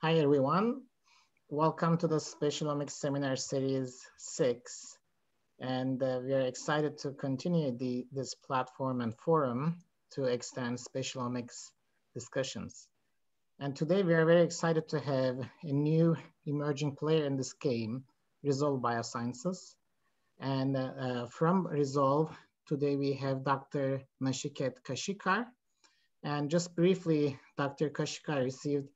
Hi, everyone. Welcome to the Spatialomics Seminar Series 6. And uh, we are excited to continue the, this platform and forum to extend spatialomics discussions. And today we are very excited to have a new emerging player in this game, Resolve Biosciences. And uh, uh, from Resolve, today we have Dr. Nachiket Kashikar. And just briefly, Dr. Kashikar received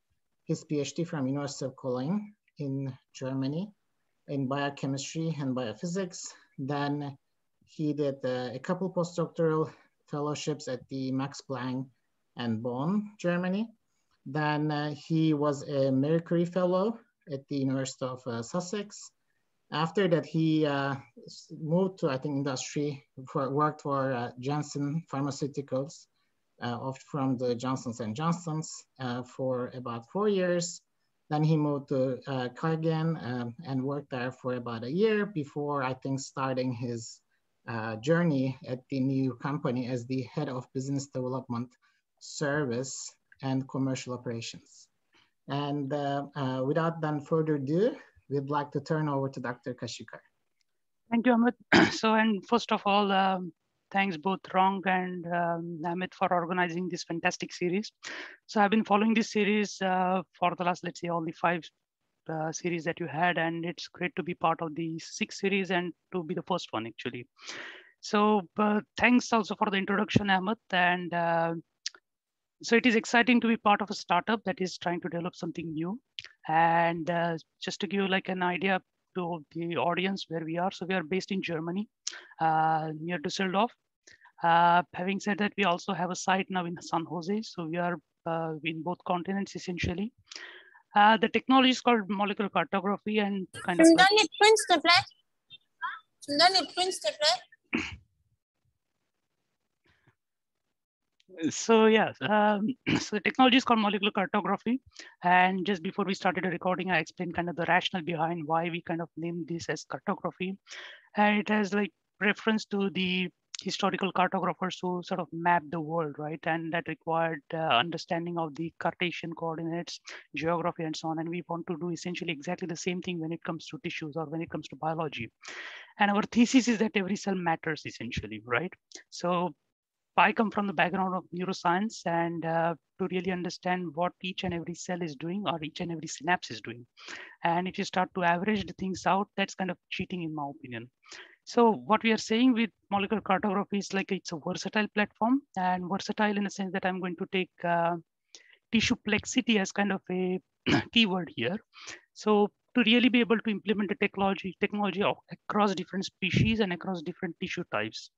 his PhD from University of Cologne in Germany in biochemistry and biophysics. Then he did uh, a couple postdoctoral fellowships at the Max Planck and Bonn, Germany. Then uh, he was a Marie Curie Fellow at the University of uh, Sussex. After that, he uh, moved to, I think, industry, for, worked for uh, Janssen Pharmaceuticals, uh, from the Johnsons and Johnsons uh, for about four years. Then he moved to uh, Qiagen um, and worked there for about a year before, I think, starting his uh, journey at the new company as the head of business development service and commercial operations. And uh, uh, without then further ado, we'd like to turn over to Dr. Kashikar. Thank you, Ahmet. So, and first of all, um, thanks both Rong and um, Ahmet for organizing this fantastic series. So I've been following this series uh, for the last, let's say, all the five uh, series that you had, and it's great to be part of the sixth series and to be the first one actually. So uh, thanks also for the introduction, Ahmet. And uh, so it is exciting to be part of a startup that is trying to develop something new. And uh, just to give you like an idea to the audience where we are. So we are based in Germany, near Düsseldorf. Uh, having said that, we also have a site now in San Jose. So we are uh, in both continents essentially. Uh, the technology is called molecular cartography and kind of. So yeah, um, so the technology is called molecular cartography. And just before we started the recording, I explained kind of the rationale behind why we kind of named this as cartography. And it has like reference to the historical cartographers who sort of map the world, right? And that required uh, understanding of the Cartesian coordinates, geography, and so on. And we want to do essentially exactly the same thing when it comes to tissues or when it comes to biology. And our thesis is that every cell matters essentially, right? So I come from the background of neuroscience and uh, to really understand what each and every cell is doing or each and every synapse is doing. And if you start to average the things out, that's kind of cheating in my opinion. So what we are saying with molecular cartography is like it's a versatile platform and versatile in the sense that I'm going to take uh, tissue plexity as kind of a keyword here. So to really be able to implement the technology, technology across different species and across different tissue types.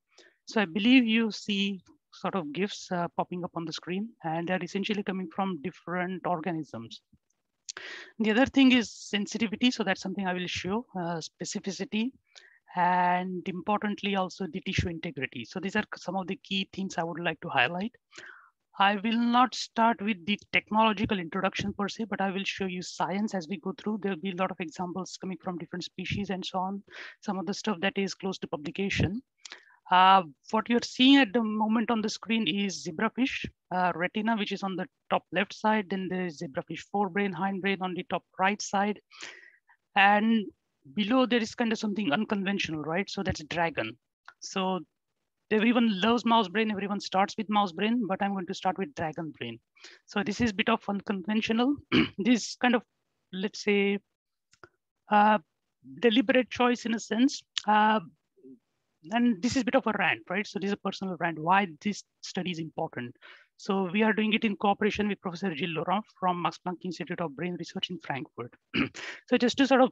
So I believe you see sort of GIFs uh, popping up on the screen and they're essentially coming from different organisms. The other thing is sensitivity. So that's something I will show, uh, specificity, and importantly also the tissue integrity. So these are some of the key things I would like to highlight. I will not start with the technological introduction per se, but I will show you science as we go through. There'll be a lot of examples coming from different species and so on. Some of the stuff that is close to publication. Uh, what you're seeing at the moment on the screen is zebrafish uh, retina, which is on the top left side. Then there's zebrafish forebrain, hindbrain on the top right side. And below there is kind of something unconventional, right? So that's dragon. So everyone loves mouse brain, everyone starts with mouse brain, but I'm going to start with dragon brain. So this is a bit of unconventional. this kind of, let's say, uh, deliberate choice in a sense. Uh, and this is a bit of a rant, right? So this is a personal rant, why this study is important. So we are doing it in cooperation with Professor Gilles Laurent from Max Planck Institute of Brain Research in Frankfurt. so just to sort of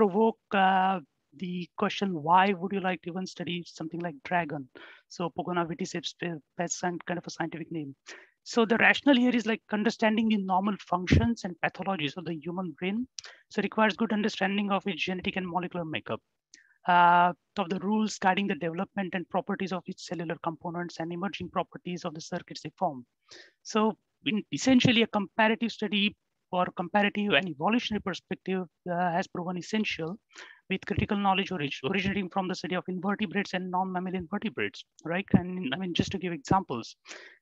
provoke uh, the question, why would you like to even study something like dragon? So Pogona vitticeps, that's kind of a scientific name. So the rationale here is like understanding the normal functions and pathologies of the human brain. So requires good understanding of its genetic and molecular makeup uh, of the rules guiding the development and properties of its cellular components and emerging properties of the circuits they form. So in essentially a comparative study or comparative and evolutionary perspective uh, has proven essential with critical knowledge originating from the study of invertebrates and non-mammalian vertebrates, right? And I mean, just to give examples.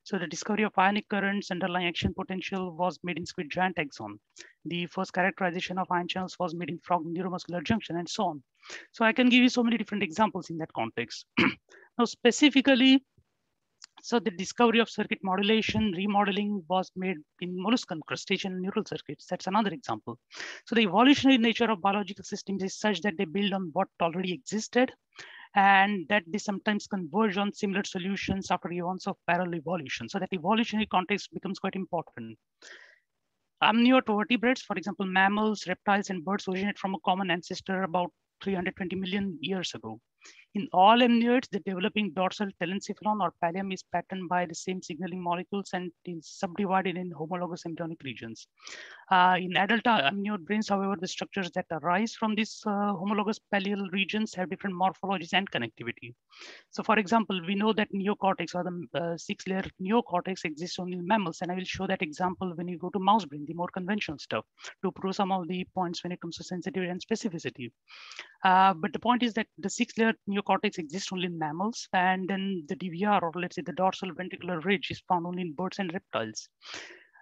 So the discovery of ionic currents underlying action potential was made in squid giant axon. The first characterization of ion channels was made in frog neuromuscular junction and so on. So I can give you so many different examples in that context. now, specifically, so the discovery of circuit modulation, remodeling was made in molluscan crustacean neural circuits. That's another example. So the evolutionary nature of biological systems is such that they build on what already existed and that they sometimes converge on similar solutions after eons of parallel evolution. So that evolutionary context becomes quite important. Amniote vertebrates, for example, mammals, reptiles, and birds originate from a common ancestor about 320 million years ago. In all amniotes, the developing dorsal telencephalon or pallium is patterned by the same signaling molecules and is subdivided in homologous embryonic regions. Uh, in adult amniote brains, however, the structures that arise from these uh, homologous pallial regions have different morphologies and connectivity. So for example, we know that neocortex or the uh, six-layer neocortex exists only in mammals, and I will show that example when you go to mouse brain, the more conventional stuff, to prove some of the points when it comes to sensitivity and specificity. Uh, but the point is that the six-layer neocortex exists only in mammals, and then the DVR, or let's say the dorsal ventricular ridge, is found only in birds and reptiles.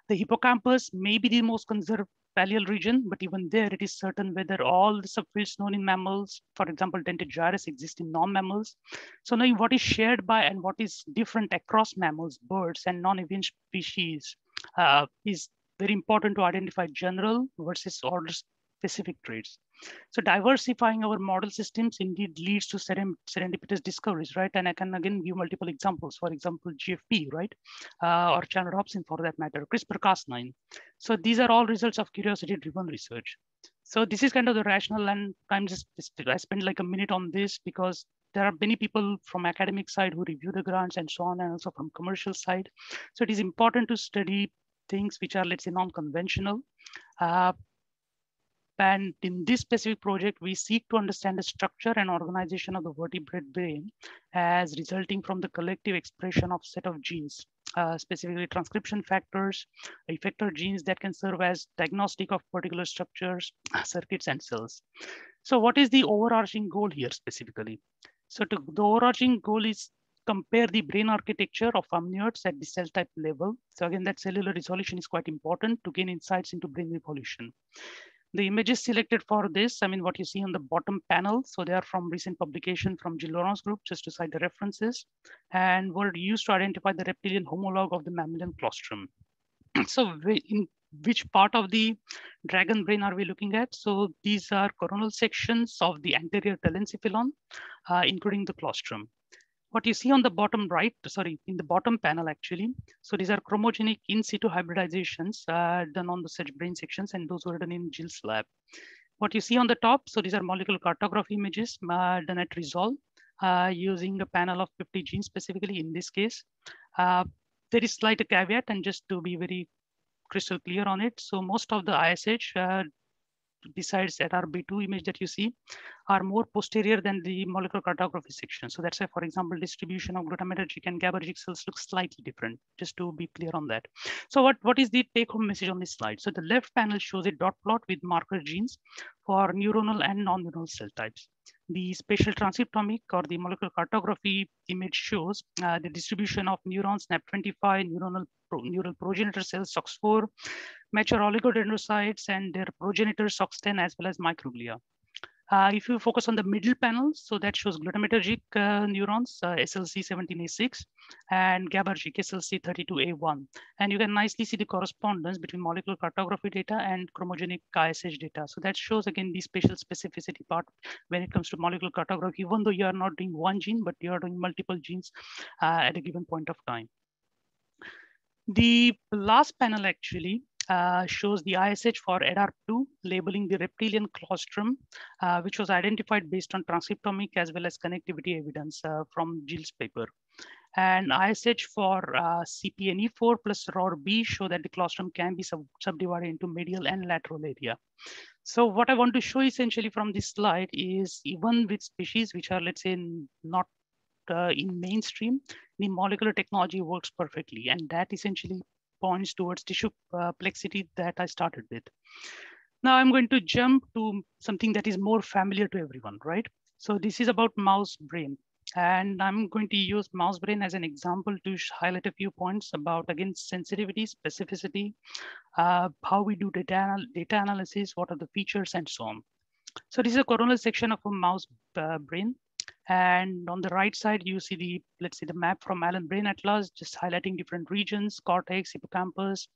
The hippocampus may be the most conserved pallial region, but even there it is certain whether all the subfields known in mammals, for example, dentate gyrus exist in non-mammals. So knowing what is shared by and what is different across mammals, birds, and non-avian species uh, is very important to identify general versus order specific traits. So diversifying our model systems indeed leads to serendipitous discoveries, right? And I can again give multiple examples. For example, GFP, right? Uh, or channelrhodopsin for that matter, CRISPR-Cas9. So these are all results of curiosity-driven research. So this is kind of the rational and I'm just, I spent like a minute on this because there are many people from academic side who review the grants and so on, and also from commercial side. So it is important to study things which are, let's say, non-conventional. Uh, and in this specific project, we seek to understand the structure and organization of the vertebrate brain as resulting from the collective expression of set of genes, uh, specifically transcription factors, effector genes that can serve as diagnostic of particular structures, circuits, and cells. So what is the overarching goal here specifically? So to, the overarching goal is compare the brain architecture of amniotes at the cell type level. So again, that cellular resolution is quite important to gain insights into brain evolution. The images selected for this, I mean, what you see on the bottom panel, so they are from recent publication from Gilles Laurent's group, just to cite the references, and were used to identify the reptilian homologue of the mammalian claustrum. so in which part of the dragon brain are we looking at? So these are coronal sections of the anterior telencephalon, uh, including the claustrum what you see on the bottom right, sorry, in the bottom panel actually. So these are chromogenic in situ hybridizations uh, done on the such brain sections and those were done in Gilles' lab. What you see on the top, so these are molecular cartography images uh, done at Resolve uh, using a panel of 50 genes specifically in this case. Uh, there is slight a caveat and just to be very crystal clear on it. So most of the ISH besides RB2 image that you see are more posterior than the molecular cartography section. So that's why, for example, distribution of glutamatergic and GABAergic cells looks slightly different, just to be clear on that. So what, what is the take home message on this slide? So the left panel shows a dot plot with marker genes for neuronal and non-neuronal cell types. The spatial transcriptomic or the molecular cartography image shows uh, the distribution of neurons, SNAP25, neuronal pro neural progenitor cells, SOX4, mature oligodendrocytes, and their progenitors, SOX10, as well as microglia. Uh, if you focus on the middle panel, so that shows glutamatergic uh, neurons, uh, SLC17A6, and GABAergic SLC32A1. And you can nicely see the correspondence between molecular cartography data and chromogenic ISH data. So that shows again the spatial specificity part when it comes to molecular cartography, even though you are not doing one gene, but you are doing multiple genes uh, at a given point of time. The last panel actually uh, shows the ISH for ADAR2 labeling the reptilian claustrum, uh, which was identified based on transcriptomic as well as connectivity evidence uh, from Gilles' paper. And ISH for uh, CPNE4 plus ROR-B show that the claustrum can be sub subdivided into medial and lateral area. So what I want to show essentially from this slide is even with species which are, let's say, not uh, in mainstream, the molecular technology works perfectly. And that essentially points towards tissue uh, plexity that I started with. Now I'm going to jump to something that is more familiar to everyone, right? So this is about mouse brain. And I'm going to use mouse brain as an example to highlight a few points about, again, sensitivity, specificity, uh, how we do data, data analysis, what are the features, and so on. So this is a coronal section of a mouse uh, brain. And on the right side, you see the, let's see the map from Allen Brain Atlas, just highlighting different regions, cortex, hippocampus,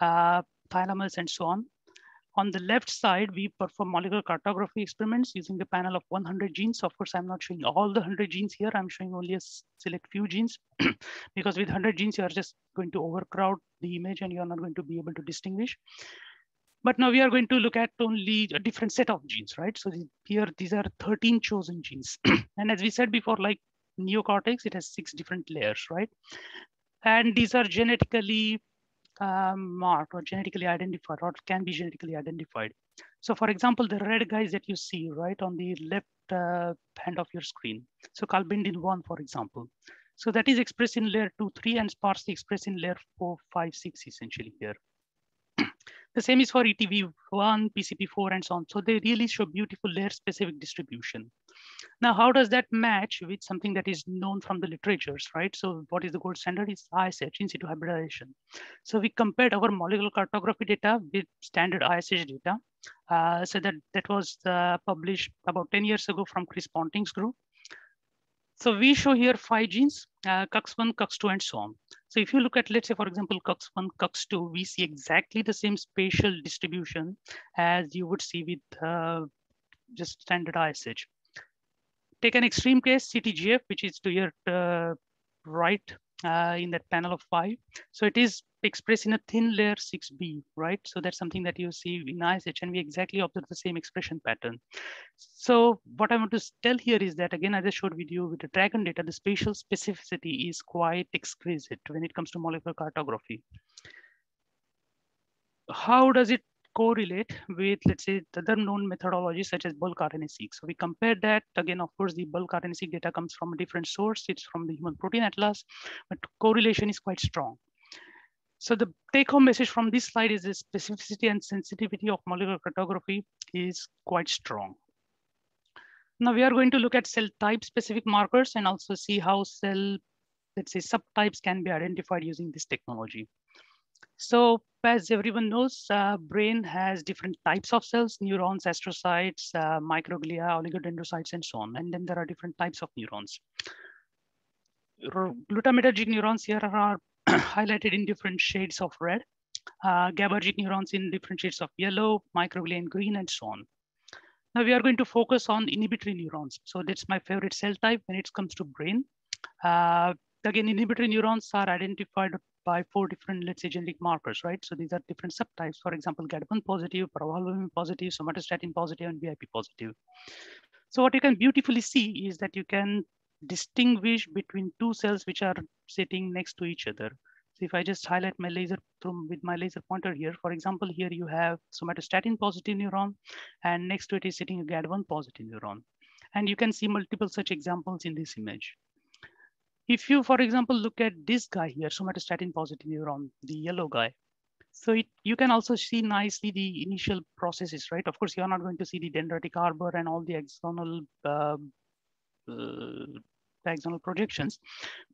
uh, thalamus, and so on. On the left side, we perform molecular cartography experiments using a panel of 100 genes. Of course, I'm not showing all the 100 genes here. I'm showing only a select few genes because with 100 genes, you are just going to overcrowd the image and you're not going to be able to distinguish. But now we are going to look at only a different set of genes, right? So here, these are 13 chosen genes. and as we said before, like neocortex, it has six different layers, right? And these are genetically um, marked or genetically identified or can be genetically identified. So for example, the red guys that you see right on the left uh, hand of your screen. So calbindin 1, for example. So that is expressed in layer 2, 3 and sparsely expressed in layer 4, 5, 6 essentially here. The same is for ETV1, PCP4, and so on. So they really show beautiful layer-specific distribution. Now, how does that match with something that is known from the literatures, right? So what is the gold standard is ISH, in situ hybridization. So we compared our molecular cartography data with standard ISH data. Uh, so that, that was uh, published about 10 years ago from Chris Ponting's group. So we show here five genes, uh, CUX1, CUX2, and so on. So if you look at, let's say, for example, CUX1, CUX2, we see exactly the same spatial distribution as you would see with uh, just standard ISH. Take an extreme case, CTGF, which is to your uh, right uh, in that panel of five. So it is expressed in a thin layer 6B, right? So that's something that you see in ISH and we exactly observe the same expression pattern. So what I want to tell here is that, again, as I showed with you with the DRAGON data, the spatial specificity is quite exquisite when it comes to molecular cartography. How does it correlate with, let's say, the other known methodologies such as bulk RNA-seq. So we compare that. Again, of course, the bulk RNA-seq data comes from a different source. It's from the Human Protein Atlas, but correlation is quite strong. So the take-home message from this slide is the specificity and sensitivity of molecular cartography is quite strong. Now we are going to look at cell type specific markers and also see how cell, let's say subtypes can be identified using this technology. So as everyone knows, uh, brain has different types of cells, neurons, astrocytes, uh, microglia, oligodendrocytes, and so on. And then there are different types of neurons. Glutamatergic neurons here are highlighted in different shades of red. Uh, GABAergic neurons in different shades of yellow, microglia in green, and so on. Now we are going to focus on inhibitory neurons. So that's my favorite cell type when it comes to brain. Uh, again, inhibitory neurons are identified by four different, let's say, genetic markers, right? So these are different subtypes. For example, GAD1 positive, parvalbumin positive, somatostatin positive, and VIP positive. So what you can beautifully see is that you can distinguish between two cells which are sitting next to each other. So if I just highlight my laser from with my laser pointer here, for example, here you have somatostatin positive neuron, and next to it is sitting a GAD1 positive neuron. And you can see multiple such examples in this image. If you, for example, look at this guy here, somatostatin positive neuron, the yellow guy. So it, you can also see nicely the initial processes, right? Of course, you're not going to see the dendritic arbor and all the axonal uh, uh, projections,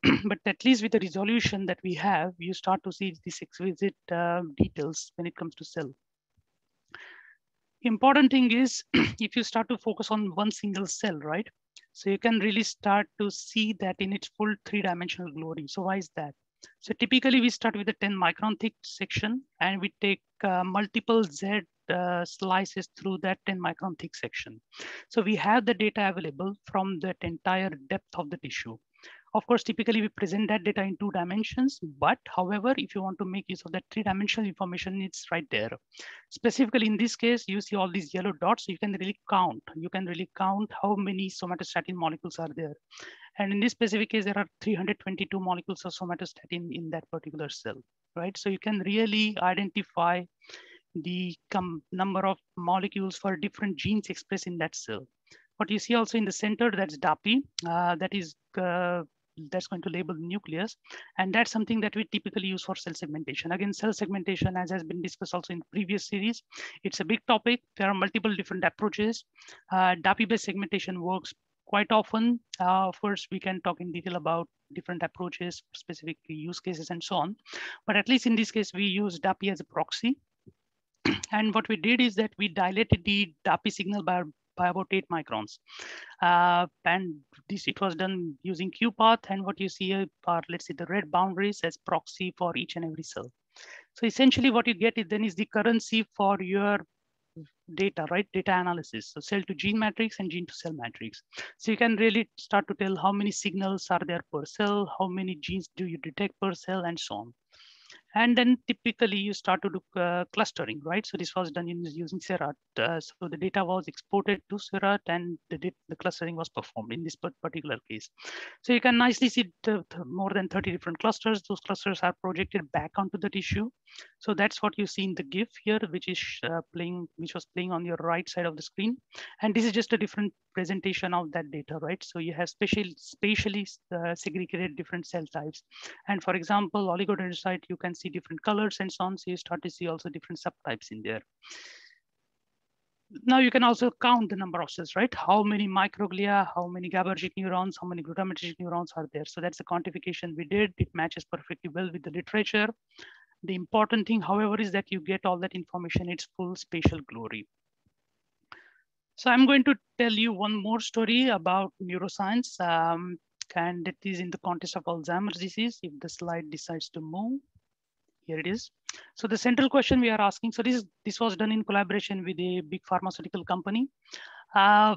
but at least with the resolution that we have, you start to see these exquisite uh, details when it comes to cell. Important thing is if you start to focus on one single cell, right? So you can really start to see that in its full three-dimensional glory. So why is that? So typically we start with a 10 micron thick section and we take uh, multiple Z uh, slices through that 10 micron thick section. So we have the data available from that entire depth of the tissue. Of course, typically we present that data in two dimensions, but however, if you want to make use of that three-dimensional information, it's right there. Specifically in this case, you see all these yellow dots, you can really count. You can really count how many somatostatin molecules are there. And in this specific case, there are 322 molecules of somatostatin in that particular cell, right? So you can really identify the number of molecules for different genes expressed in that cell. What you see also in the center, that's DAPI, uh, that is uh, that's going to label the nucleus. And that's something that we typically use for cell segmentation. Again, cell segmentation, as has been discussed also in previous series, it's a big topic. There are multiple different approaches. Uh, DAPI-based segmentation works quite often. Uh, course, we can talk in detail about different approaches, specific use cases, and so on. But at least in this case, we use DAPI as a proxy. and what we did is that we dilated the DAPI signal by, by about eight microns. Uh, and this it was done using QuPath. And what you see are, let's say, the red boundaries as proxy for each and every cell. So essentially what you get is then is the currency for your data, right? Data analysis. So cell to gene matrix and gene to cell matrix. So you can really start to tell how many signals are there per cell, how many genes do you detect per cell and so on. And then typically you start to do uh, clustering, right? So this was done in, using Seurat. Uh, so the data was exported to Seurat and the, the clustering was performed in this particular case. So you can nicely see the, the more than 30 different clusters. Those clusters are projected back onto the tissue. So that's what you see in the GIF here, which is uh, playing, which was playing on your right side of the screen. And this is just a different presentation of that data, right? So you have special, spatially uh, segregated different cell types. And for example, oligodendrocyte, you can see different colors and so on. So you start to see also different subtypes in there. Now you can also count the number of cells, right? How many microglia, how many GABAergic neurons, how many glutamatergic neurons are there. So that's the quantification we did. It matches perfectly well with the literature. The important thing, however, is that you get all that information, its full spatial glory. So I'm going to tell you one more story about neuroscience. Um, and it is in the context of Alzheimer's disease. If the slide decides to move, here it is. So the central question we are asking, so this, this was done in collaboration with a big pharmaceutical company. Uh,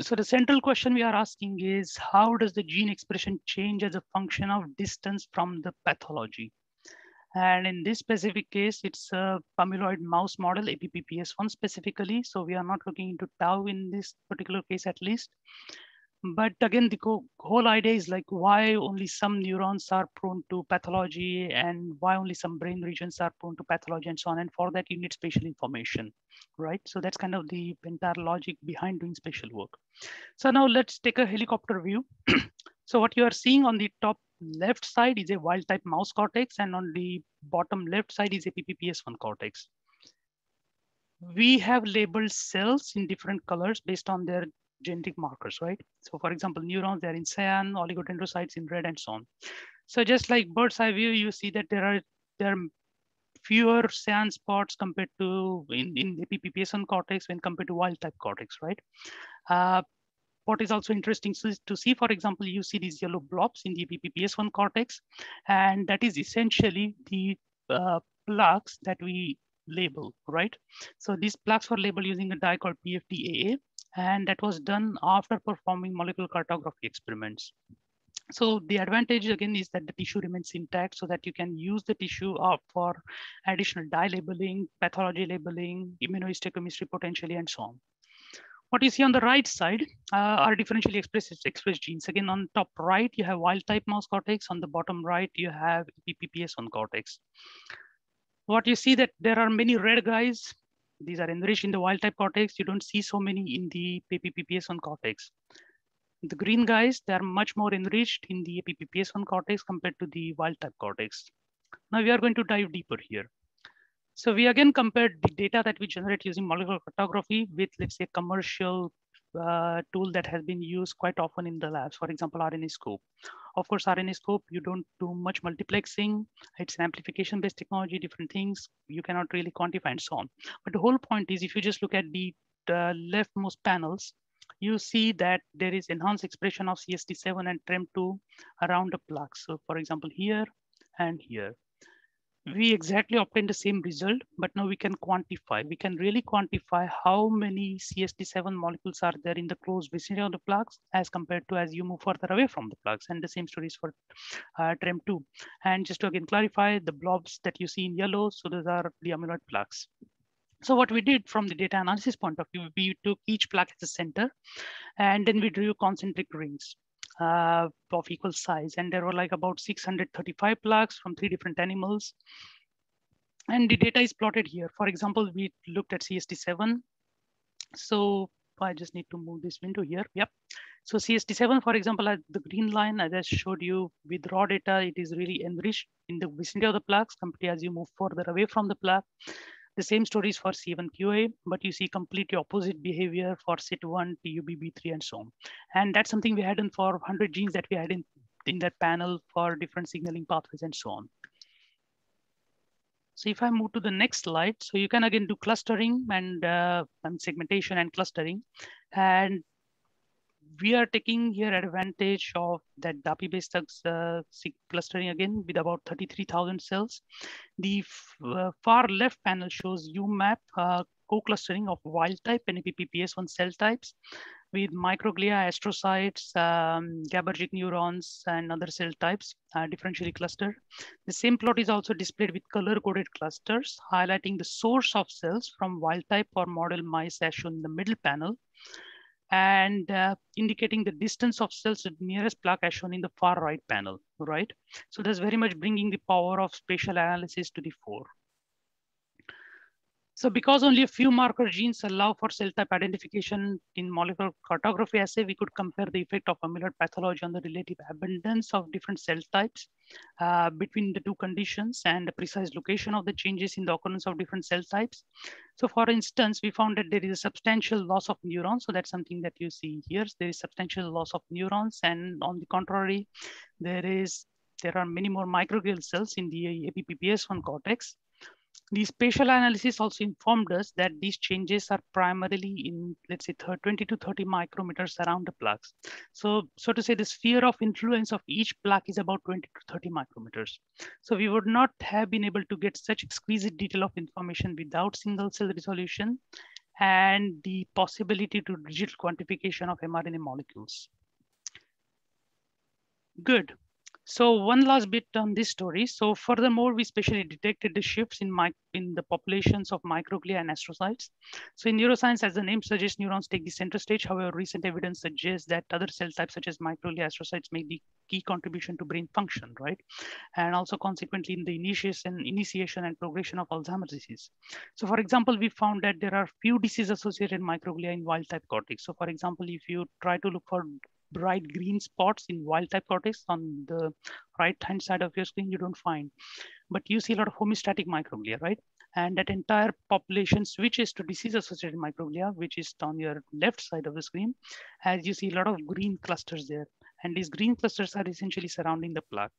so the central question we are asking is how does the gene expression change as a function of distance from the pathology? And in this specific case, it's a amyloid mouse model, APPPS1 specifically. So we are not looking into tau in this particular case at least. But again, the whole idea is like why only some neurons are prone to pathology and why only some brain regions are prone to pathology and so on. And for that, you need spatial information, right? So that's kind of the entire logic behind doing spatial work. So now let's take a helicopter view. so what you are seeing on the top left side is a wild type mouse cortex and on the bottom left side is a PPPS1 cortex. We have labeled cells in different colors based on their genetic markers, right? So for example, neurons, they're in cyan, oligodendrocytes in red and so on. So just like bird's eye view, you see that there are, there are fewer cyan spots compared to in, in the APPPS1 cortex when compared to wild type cortex, right? Uh, what is also interesting to see, for example, you see these yellow blobs in the APPPS1 cortex, and that is essentially the uh, plaques that we label, right? So these plaques were labeled using a dye called PFDAA, and that was done after performing molecular cartography experiments. So the advantage again is that the tissue remains intact so that you can use the tissue for additional dye labeling, pathology labeling, immunohistochemistry potentially, and so on. What you see on the right side uh, are differentially expressed, expressed genes. Again, on top right, you have wild type mouse cortex. On the bottom right, you have APPPS1 cortex. What you see that there are many red guys these are enriched in the wild type cortex. You don't see so many in the APPPS1 cortex. The green guys, they are much more enriched in the APPPS1 cortex compared to the wild type cortex. Now we are going to dive deeper here. So we again compared the data that we generate using molecular cartography with, let's say, commercial uh, tool that has been used quite often in the labs, for example, RNAscope. Of course, RNAscope, you don't do much multiplexing. It's an amplification-based technology, different things. You cannot really quantify and so on. But the whole point is if you just look at the, the leftmost panels, you see that there is enhanced expression of CST7 and TREM2 around the plaques. So for example, here and here we exactly obtain the same result, but now we can quantify. We can really quantify how many CST7 molecules are there in the close vicinity of the plaques as compared to as you move further away from the plaques. And the same story is for uh, TREM2. And just to again clarify, the blobs that you see in yellow, so those are the amyloid plaques. So what we did from the data analysis point of view, we took each plaque as a center, and then we drew concentric rings uh, of equal size. And there were like about 635 plaques from three different animals. And the data is plotted here. For example, we looked at CST7. So I just need to move this window here. Yep. So CST7, for example, at the green line, I just showed you with raw data, it is really enriched in the vicinity of the plaques compared as you move further away from the plaque. The same stories for C1QA, but you see completely opposite behavior for CYT1, TUBB3, and so on. And that's something we had in for 100 genes that we had in, in that panel for different signaling pathways and so on. So if I move to the next slide, so you can again do clustering and uh, segmentation and clustering. And we are taking here advantage of that DAPI-based uh, clustering again with about 33,000 cells. The uh, far left panel shows UMAP uh, co-clustering of wild type and APPPS1 cell types with microglia, astrocytes, um, GABAergic neurons, and other cell types uh, differentially clustered. The same plot is also displayed with color-coded clusters, highlighting the source of cells from wild type or model mice as shown in the middle panel and uh, indicating the distance of cells to the nearest plaque as shown in the far right panel, right? So that's very much bringing the power of spatial analysis to the fore. So because only a few marker genes allow for cell type identification in molecular cartography assay, we could compare the effect of amyloid pathology on the relative abundance of different cell types uh, between the two conditions and the precise location of the changes in the occurrence of different cell types. So for instance, we found that there is a substantial loss of neurons. So that's something that you see here. There is substantial loss of neurons. And on the contrary, there is there are many more microglial cells in the APPPS1 cortex. The spatial analysis also informed us that these changes are primarily in, let's say, 20 to 30 micrometers around the plaques. So, so to say, the sphere of influence of each plaque is about 20 to 30 micrometers. So we would not have been able to get such exquisite detail of information without single cell resolution and the possibility to digital quantification of mRNA molecules. Good. So one last bit on this story. So furthermore, we specially detected the shifts in, my, in the populations of microglia and astrocytes. So in neuroscience, as the name suggests, neurons take the center stage. However, recent evidence suggests that other cell types such as microglia astrocytes make the key contribution to brain function, right? And also consequently in the initiation, initiation and progression of Alzheimer's disease. So for example, we found that there are few disease-associated microglia in wild type cortex. So for example, if you try to look for bright green spots in wild type cortex on the right hand side of your screen, you don't find. But you see a lot of homeostatic microglia, right? And that entire population switches to disease associated microglia, which is on your left side of the screen, as you see a lot of green clusters there. And these green clusters are essentially surrounding the plaque.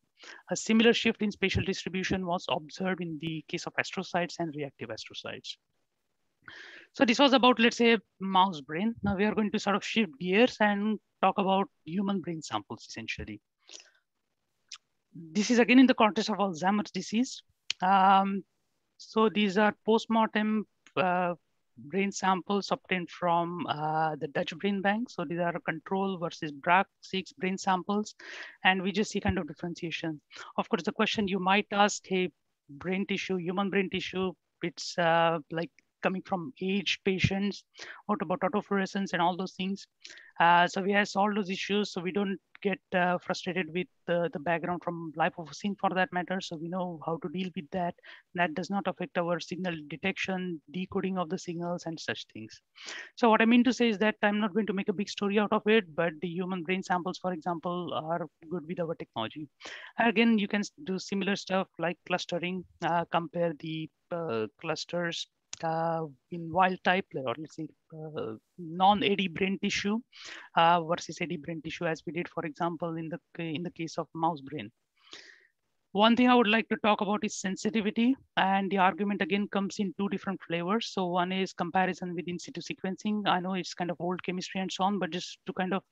A similar shift in spatial distribution was observed in the case of astrocytes and reactive astrocytes. So this was about, let's say, mouse brain. Now we are going to sort of shift gears and talk about human brain samples, essentially. This is again in the context of Alzheimer's disease. Um, so these are post-mortem uh, brain samples obtained from uh, the Dutch Brain Bank. So these are control versus Braak 6 brain samples. And we just see kind of differentiation. Of course, the question you might ask, hey, brain tissue, human brain tissue, it's uh, like coming from aged patients, what about autofluorescence and all those things. Uh, so we have solved those issues so we don't get uh, frustrated with the, the background from lipofuscin for that matter. So we know how to deal with that. That does not affect our signal detection, decoding of the signals and such things. So what I mean to say is that I'm not going to make a big story out of it, but the human brain samples, for example, are good with our technology. Again, you can do similar stuff like clustering, uh, compare the uh, clusters uh, in wild type or let's say uh, non-AD brain tissue uh, versus AD brain tissue as we did, for example, in the, in the case of mouse brain. One thing I would like to talk about is sensitivity and the argument again comes in two different flavors. So one is comparison with in situ sequencing. I know it's kind of old chemistry and so on, but just to kind of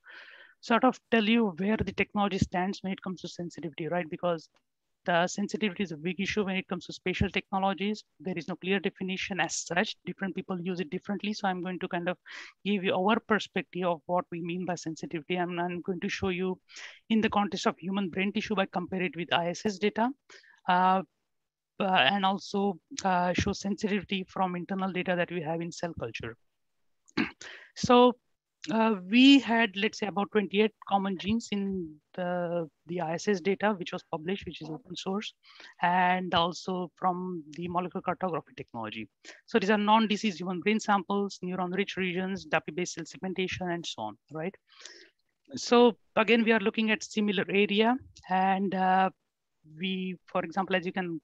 sort of tell you where the technology stands when it comes to sensitivity, right? Because the sensitivity is a big issue when it comes to spatial technologies. There is no clear definition as such. Different people use it differently. So I'm going to kind of give you our perspective of what we mean by sensitivity. And I'm going to show you in the context of human brain tissue by compare it with ISS data. Uh, uh, and also uh, show sensitivity from internal data that we have in cell culture. so uh, we had, let's say, about 28 common genes in the, the ISS data, which was published, which is open source, and also from the molecular cartography technology. So these are non-disease human brain samples, neuron-rich regions, DAPI-based cell segmentation, and so on, right? so again, we are looking at similar area and uh, we, for example, as you can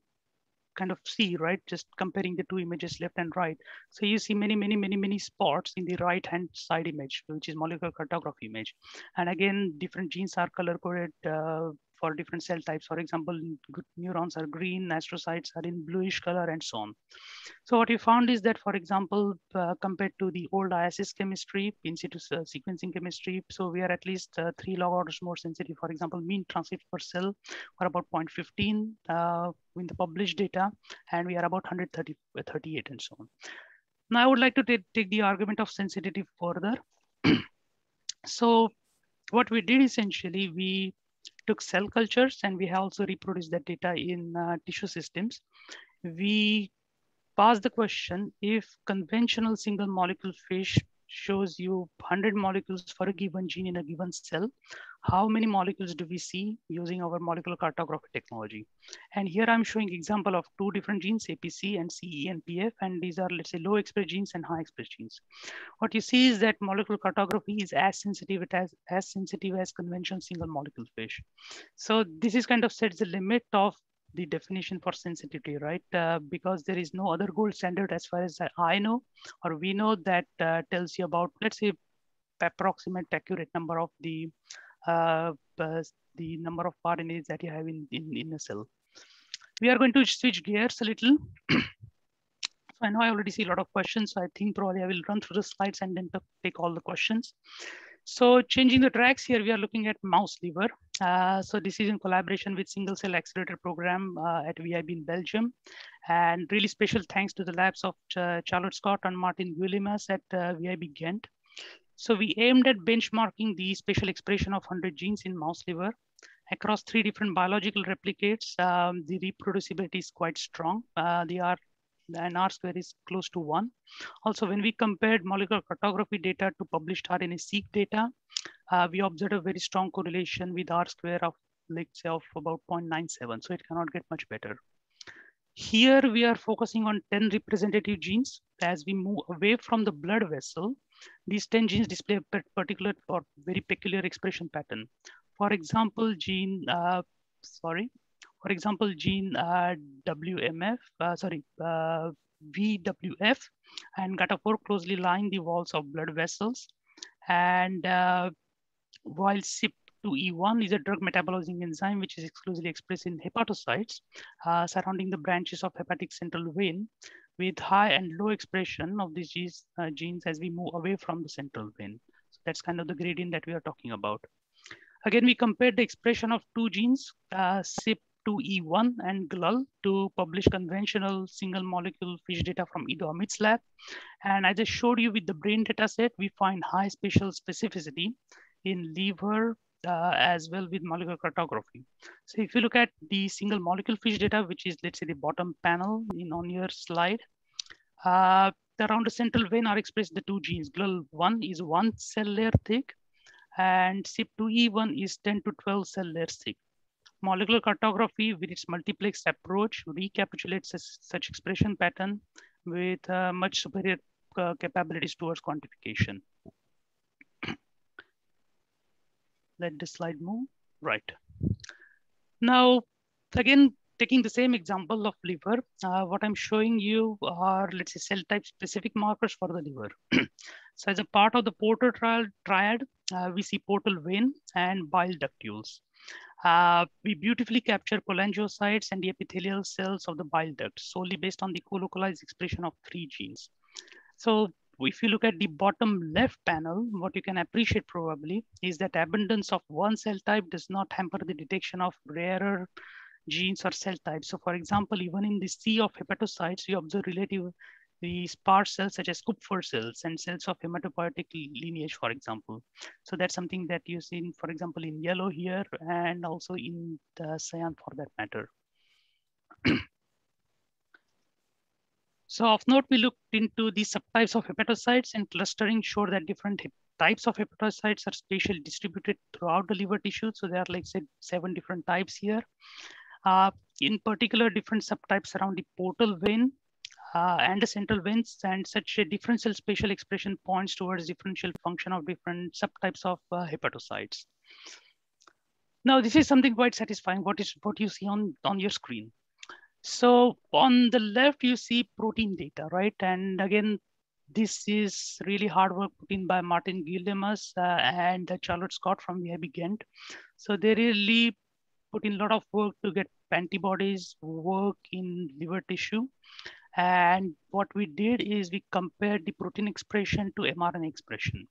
kind of see, right, just comparing the two images left and right. So you see many, many, many, many spots in the right hand side image, which is molecular cartography image. And again, different genes are color coded uh, for different cell types. For example, neurons are green, astrocytes are in bluish color and so on. So what we found is that, for example, uh, compared to the old ISS chemistry, in situ uh, sequencing chemistry, so we are at least uh, three log orders more sensitive. For example, mean transcript per cell are about 0.15 uh, in the published data, and we are about 138 uh, and so on. Now I would like to take the argument of sensitivity further. so what we did essentially, we took cell cultures and we also reproduced that data in uh, tissue systems. We passed the question, if conventional single molecule FISH shows you 100 molecules for a given gene in a given cell, how many molecules do we see using our molecular cartography technology? And here I'm showing example of two different genes, APC and CE and PF, and these are, let's say, low express genes and high express genes. What you see is that molecular cartography is as sensitive as, as sensitive as conventional single molecule FISH. So this is kind of sets the limit of the definition for sensitivity, right? Uh, because there is no other gold standard as far as I know, or we know that uh, tells you about, let's say, approximate accurate number of the the number of RNAs that you have in, in, in a cell. We are going to switch gears a little. so I know I already see a lot of questions, so I think probably I will run through the slides and then take all the questions. So changing the tracks here, we are looking at mouse liver. Uh, so this is in collaboration with Single Cell Accelerator Program uh, at VIB in Belgium. And really special thanks to the labs of Ch Charlotte Scott and Martin Guilliams at uh, VIB Ghent. So we aimed at benchmarking the spatial expression of 100 genes in mouse liver across three different biological replicates. Um, the reproducibility is quite strong. Uh, they are and R square is close to one. Also, when we compared molecular cartography data to published RNA-seq data, uh, we observed a very strong correlation with R square of let's say of about 0.97. So it cannot get much better. Here we are focusing on 10 representative genes. As we move away from the blood vessel, these 10 genes display a particular or very peculiar expression pattern. For example, gene, uh, sorry, for example, gene uh, WMF, uh, sorry, uh, VWF and GATA4 closely line the walls of blood vessels. And uh, while CYP2E1 is a drug metabolizing enzyme, which is exclusively expressed in hepatocytes uh, surrounding the branches of hepatic central vein with high and low expression of these genes, uh, genes as we move away from the central vein. So that's kind of the gradient that we are talking about. Again, we compared the expression of two genes, uh, CYP2E1 and GLUL to publish conventional single molecule FISH data from Ido Amit's lab. And I just showed you with the brain data set, we find high spatial specificity in liver uh, as well with molecular cartography. So if you look at the single molecule FISH data, which is let's say the bottom panel in on your slide, uh, around the central vein are expressed the two genes. GLUL1 is one cell layer thick and CYP2E1 is 10 to 12 cell layers thick. Molecular cartography with its multiplex approach recapitulates such expression pattern with uh, much superior uh, capabilities towards quantification. Let the slide move. Right. Now, again, taking the same example of liver, uh, what I'm showing you are, let's say, cell type specific markers for the liver. so as a part of the portal trial triad, uh, we see portal vein and bile ductules. Uh, we beautifully capture cholangiocytes and the epithelial cells of the bile duct solely based on the colocalized expression of three genes. So if you look at the bottom left panel, what you can appreciate probably is that abundance of one cell type does not hamper the detection of rarer genes or cell types. So for example, even in the sea of hepatocytes, you observe relative the sparse cells such as Kupffer cells and cells of hematopoietic lineage, for example. So that's something that you see, for example, in yellow here and also in the cyan for that matter. so of note, we looked into the subtypes of hepatocytes and clustering showed that different types of hepatocytes are spatially distributed throughout the liver tissue. So there are like say seven different types here. Uh, in particular, different subtypes around the portal vein uh, and the central veins and such a differential spatial expression points towards differential function of different subtypes of uh, hepatocytes. Now, this is something quite satisfying, what is what you see on, on your screen. So on the left, you see protein data, right? And again, this is really hard work put in by Martin Guilliams uh, and Charlotte Scott from the IB Ghent. So they really put in a lot of work to get antibodies work in liver tissue. And what we did is we compared the protein expression to mRNA expression.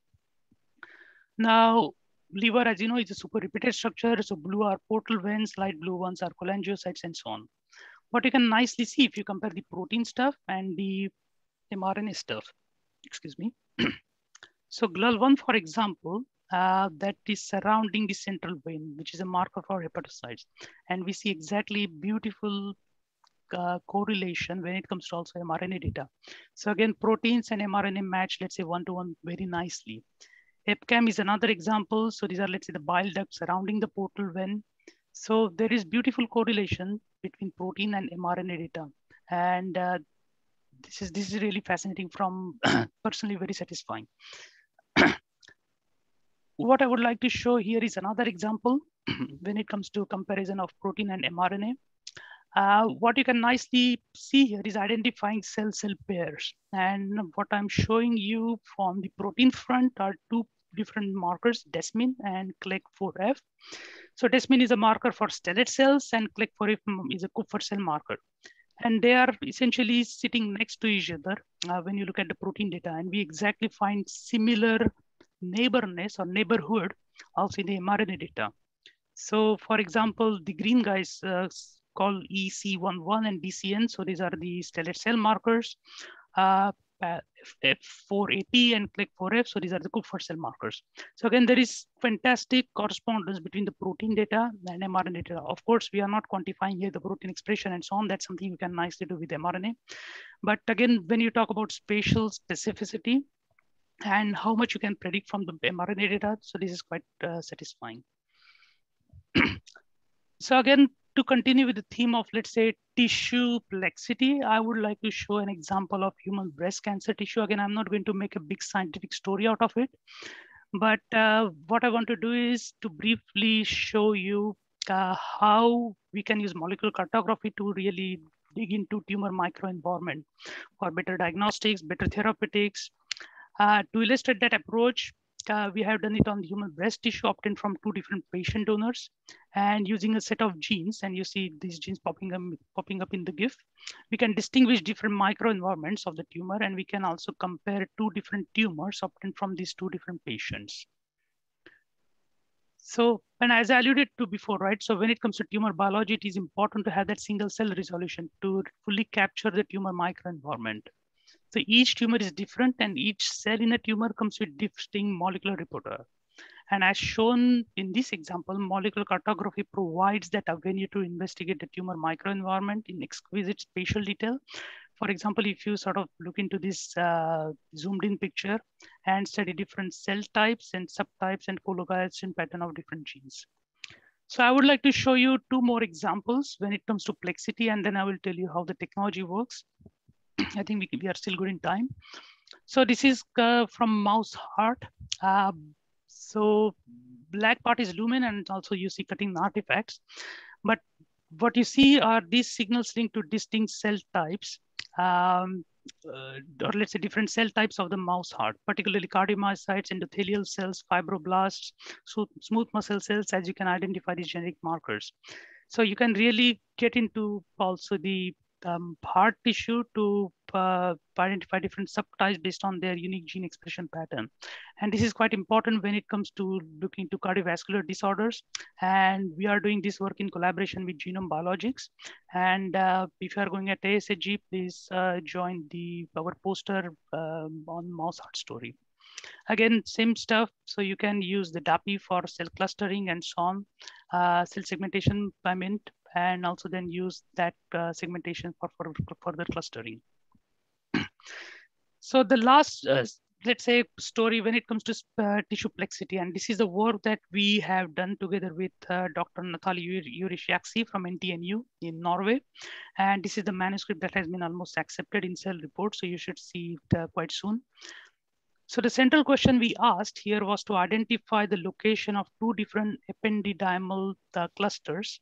Now, liver, as you know, is a super repeated structure. So blue are portal veins, light blue ones are cholangiocytes and so on. What you can nicely see if you compare the protein stuff and the mRNA stuff, excuse me. so GLUL1, for example, uh, that is surrounding the central vein, which is a marker for hepatocytes. And we see exactly beautiful uh, correlation when it comes to also mRNA data. So again, proteins and mRNA match, let's say one-to-one -one very nicely. EpCAM is another example. So these are, let's say the bile duct surrounding the portal vein. So there is beautiful correlation between protein and mRNA data. And uh, this is this is really fascinating from personally very satisfying. what I would like to show here is another example when it comes to comparison of protein and mRNA. Uh, what you can nicely see here is identifying cell-cell pairs. And what I'm showing you from the protein front are two different markers, desmin and CLEC4F. So desmin is a marker for stellate cells and CLEC4F is a Kupffer cell marker. And they are essentially sitting next to each other uh, when you look at the protein data. And we exactly find similar neighborness or neighborhood also in the mRNA data. So for example, the green guys uh, called EC11 and DCN. So these are the stellate cell markers. Uh, F4AP and CLEC4F. So these are the Kupffer cell markers. So again, there is fantastic correspondence between the protein data and mRNA data. Of course, we are not quantifying here the protein expression and so on. That's something you can nicely do with mRNA. But again, when you talk about spatial specificity, and how much you can predict from the mRNA data. So this is quite uh, satisfying. so again, to continue with the theme of, let's say, tissue plexity, I would like to show an example of human breast cancer tissue. Again, I'm not going to make a big scientific story out of it, but uh, what I want to do is to briefly show you uh, how we can use molecular cartography to really dig into tumor microenvironment for better diagnostics, better therapeutics, uh, to illustrate that approach, uh, we have done it on human breast tissue obtained from two different patient donors and using a set of genes, and you see these genes popping up, popping up in the GIF, we can distinguish different microenvironments of the tumor, and we can also compare two different tumors obtained from these two different patients. So, and as I alluded to before, right? So when it comes to tumor biology, it is important to have that single cell resolution to fully capture the tumor microenvironment. So each tumor is different and each cell in a tumor comes with distinct molecular reporter. And as shown in this example, molecular cartography provides that avenue to investigate the tumor microenvironment in exquisite spatial detail. For example, if you sort of look into this uh, zoomed in picture and study different cell types and subtypes and colocalization pattern of different genes. So I would like to show you two more examples when it comes to plexity, and then I will tell you how the technology works. I think we, we are still good in time. So this is uh, from mouse heart. Uh, so black part is lumen and also you see cutting artifacts. But what you see are these signals linked to distinct cell types, um, uh, or let's say different cell types of the mouse heart, particularly cardiomyocytes, endothelial cells, fibroblasts, so smooth muscle cells, as you can identify these genetic markers. So you can really get into also the um, heart tissue to uh, identify different subtypes based on their unique gene expression pattern. And this is quite important when it comes to looking to cardiovascular disorders. And we are doing this work in collaboration with Genome Biologics. And uh, if you are going at ASHG, please uh, join the our poster um, on mouse heart story. Again, same stuff. So you can use the DAPI for cell clustering and so on. Uh, cell segmentation, I meant, and also then use that uh, segmentation for, for, further clustering. so the last, uh, let's say story when it comes to uh, tissue plexity and this is the work that we have done together with uh, dr natalie Jurisch-Yaksi from ntnu in norway. And this is the manuscript that has been almost accepted in cell report so you should see it uh, quite soon. So the central question we asked here was to identify the location of two different ependymal uh, clusters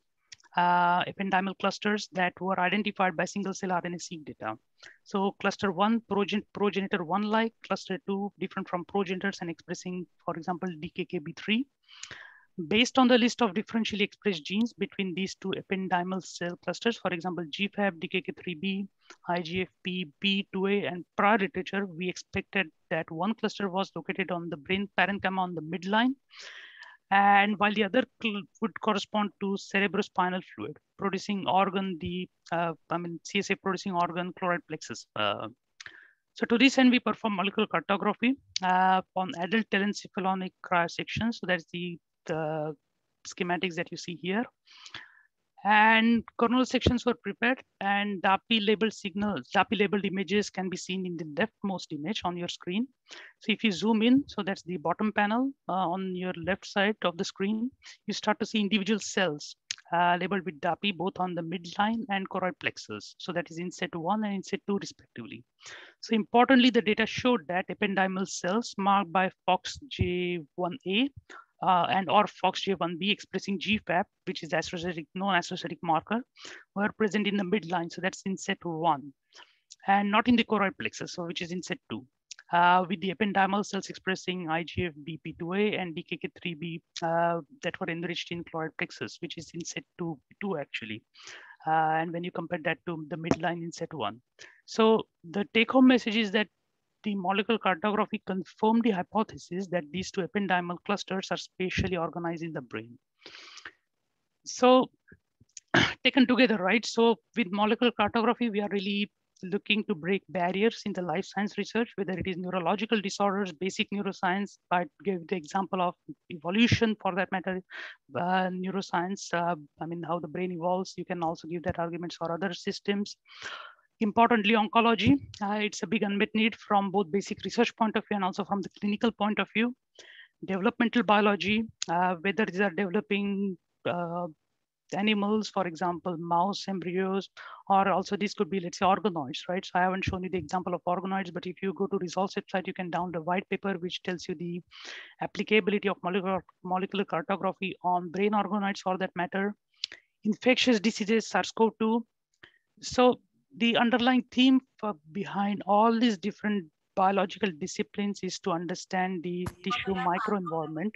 uh, ependymal clusters that were identified by single cell RNA-seq data. So cluster one, progen progenitor one-like, cluster two, different from progenitors and expressing, for example, DKKB3. Based on the list of differentially expressed genes between these two ependymal cell clusters, for example, GFAP, DKK3B, IGFP, B2A, and prior literature, we expected that one cluster was located on the brain parenchyma on the midline, and while the other would correspond to cerebrospinal fluid, producing organ, the, uh, I mean, CSF producing organ choroid plexus. Uh, so to this end, we perform molecular cartography uh, on adult telencephalonic cryosections. So that's the, the schematics that you see here and coronal sections were prepared and DAPI labeled signals, DAPI labeled images can be seen in the leftmost image on your screen. So if you zoom in, so that's the bottom panel uh, on your left side of the screen, you start to see individual cells uh, labeled with DAPI both on the midline and choroid plexus. So that is in set one and in set two respectively. So importantly, the data showed that ependymal cells marked by FOXJ1A uh, and or FOXJ1B expressing GFAP, which is astrocytic, non-astrocytic marker, were present in the midline. So that's in set one and not in the choroid plexus, so which is in set two. Uh, with the ependymal cells expressing IGF BP2A and DKK3B uh, that were enriched in choroid plexus, which is in set two, two actually. Uh, and when you compare that to the midline in set one. So the take home message is that the molecular cartography confirmed the hypothesis that these two ependymal clusters are spatially organized in the brain. So taken together, right? So with molecular cartography, we are really looking to break barriers in the life science research, whether it is neurological disorders, basic neuroscience, I gave the example of evolution for that matter, uh, neuroscience, uh, I mean, how the brain evolves. You can also give that arguments for other systems. Importantly, oncology, uh, it's a big unmet need from both basic research point of view and also from the clinical point of view. Developmental biology, uh, whether these are developing uh, animals, for example, mouse embryos, or also this could be, let's say, organoids, right? So I haven't shown you the example of organoids, but if you go to Resolve's website, you can download a white paper which tells you the applicability of molecular, molecular cartography on brain organoids for that matter. Infectious diseases, SARS-CoV-2. So the underlying theme behind all these different biological disciplines is to understand the tissue microenvironment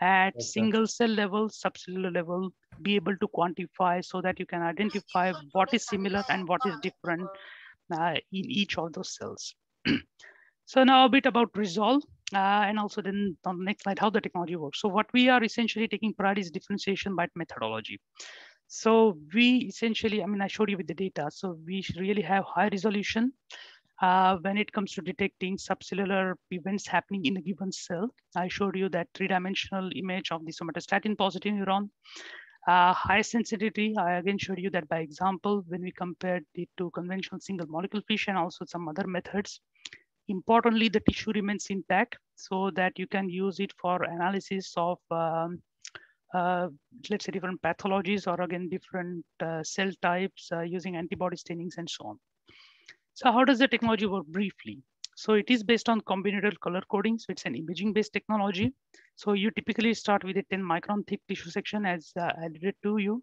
at okay. single cell level, subcellular level, be able to quantify so that you can identify what is similar and what is different uh, in each of those cells. so now a bit about Resolve uh, and also then on the next slide, how the technology works. So what we are essentially taking pride is differentiation by methodology. So we essentially, I mean, I showed you with the data. So we really have high resolution uh, when it comes to detecting subcellular events happening in a given cell. I showed you that three-dimensional image of the somatostatin positive neuron. Uh, high sensitivity, I again showed you that by example, when we compared it to conventional single molecule fish and also some other methods. Importantly, the tissue remains intact so that you can use it for analysis of um, uh, let's say different pathologies or again different uh, cell types uh, using antibody stainings and so on. So how does the technology work briefly? So it is based on combinatorial color coding. So it's an imaging based technology. So you typically start with a 10 micron thick tissue section as uh, I did to you.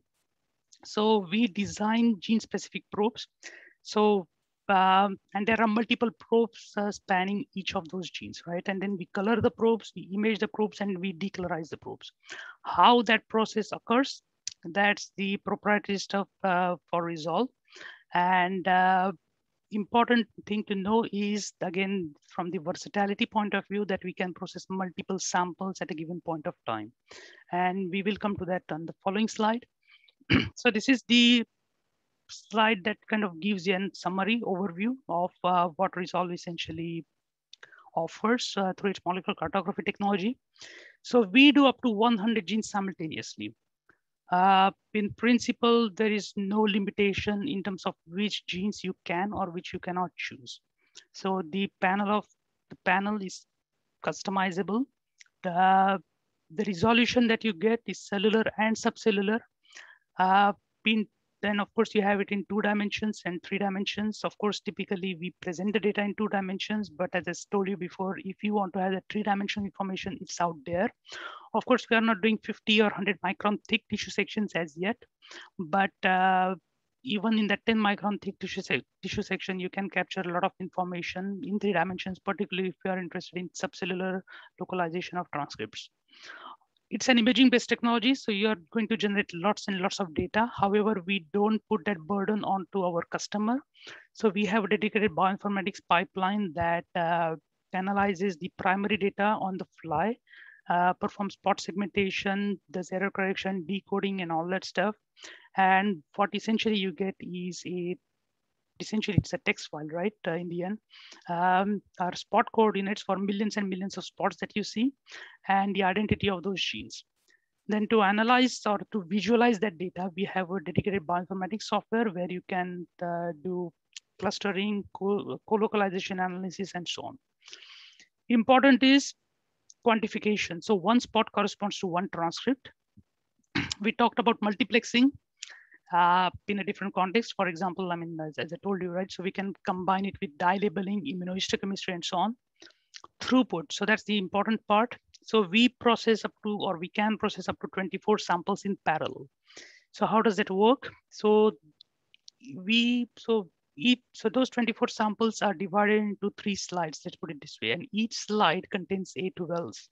So we design gene specific probes. So um, and there are multiple probes uh, spanning each of those genes, right? And then we color the probes, we image the probes, and we decolorize the probes. How that process occurs, that's the proprietary stuff uh, for Resolve. And uh, important thing to know is, again, from the versatility point of view, that we can process multiple samples at a given point of time. And we will come to that on the following slide. so this is the slide that kind of gives you a summary overview of uh, what Resolve essentially offers uh, through its molecular cartography technology. So we do up to 100 genes simultaneously. Uh, in principle, there is no limitation in terms of which genes you can or which you cannot choose. So the panel of the panel is customizable. The, the resolution that you get is cellular and subcellular. Uh, pin, then of course you have it in two dimensions and three dimensions. Of course, typically we present the data in two dimensions, but as I told you before, if you want to have the three dimensional information, it's out there. Of course, we are not doing 50 or 100 micron thick tissue sections as yet, but uh, even in that 10 micron thick tissue, se tissue section, you can capture a lot of information in three dimensions, particularly if you are interested in subcellular localization of transcripts. It's an imaging based technology, so you're going to generate lots and lots of data. However, we don't put that burden onto our customer. So we have a dedicated bioinformatics pipeline that uh, analyzes the primary data on the fly, uh, performs spot segmentation, does error correction, decoding, and all that stuff. And what essentially you get is a essentially it's a text file, right? Uh, in the end, um, our spot coordinates for millions and millions of spots that you see, and the identity of those genes. Then to analyze or to visualize that data, we have a dedicated bioinformatics software where you can uh, do clustering, co-localization analysis, and so on. Important is quantification. So one spot corresponds to one transcript. We talked about multiplexing uh, in a different context. For example, I mean, as, as, I told you, right? So we can combine it with dye labeling, immunohistochemistry, and so on. Throughput, so that's the important part. So we process up to, or we can process up to 24 samples in parallel. So how does that work? So we, so each, so those 24 samples are divided into three slides, let's put it this way. And each slide contains eight wells.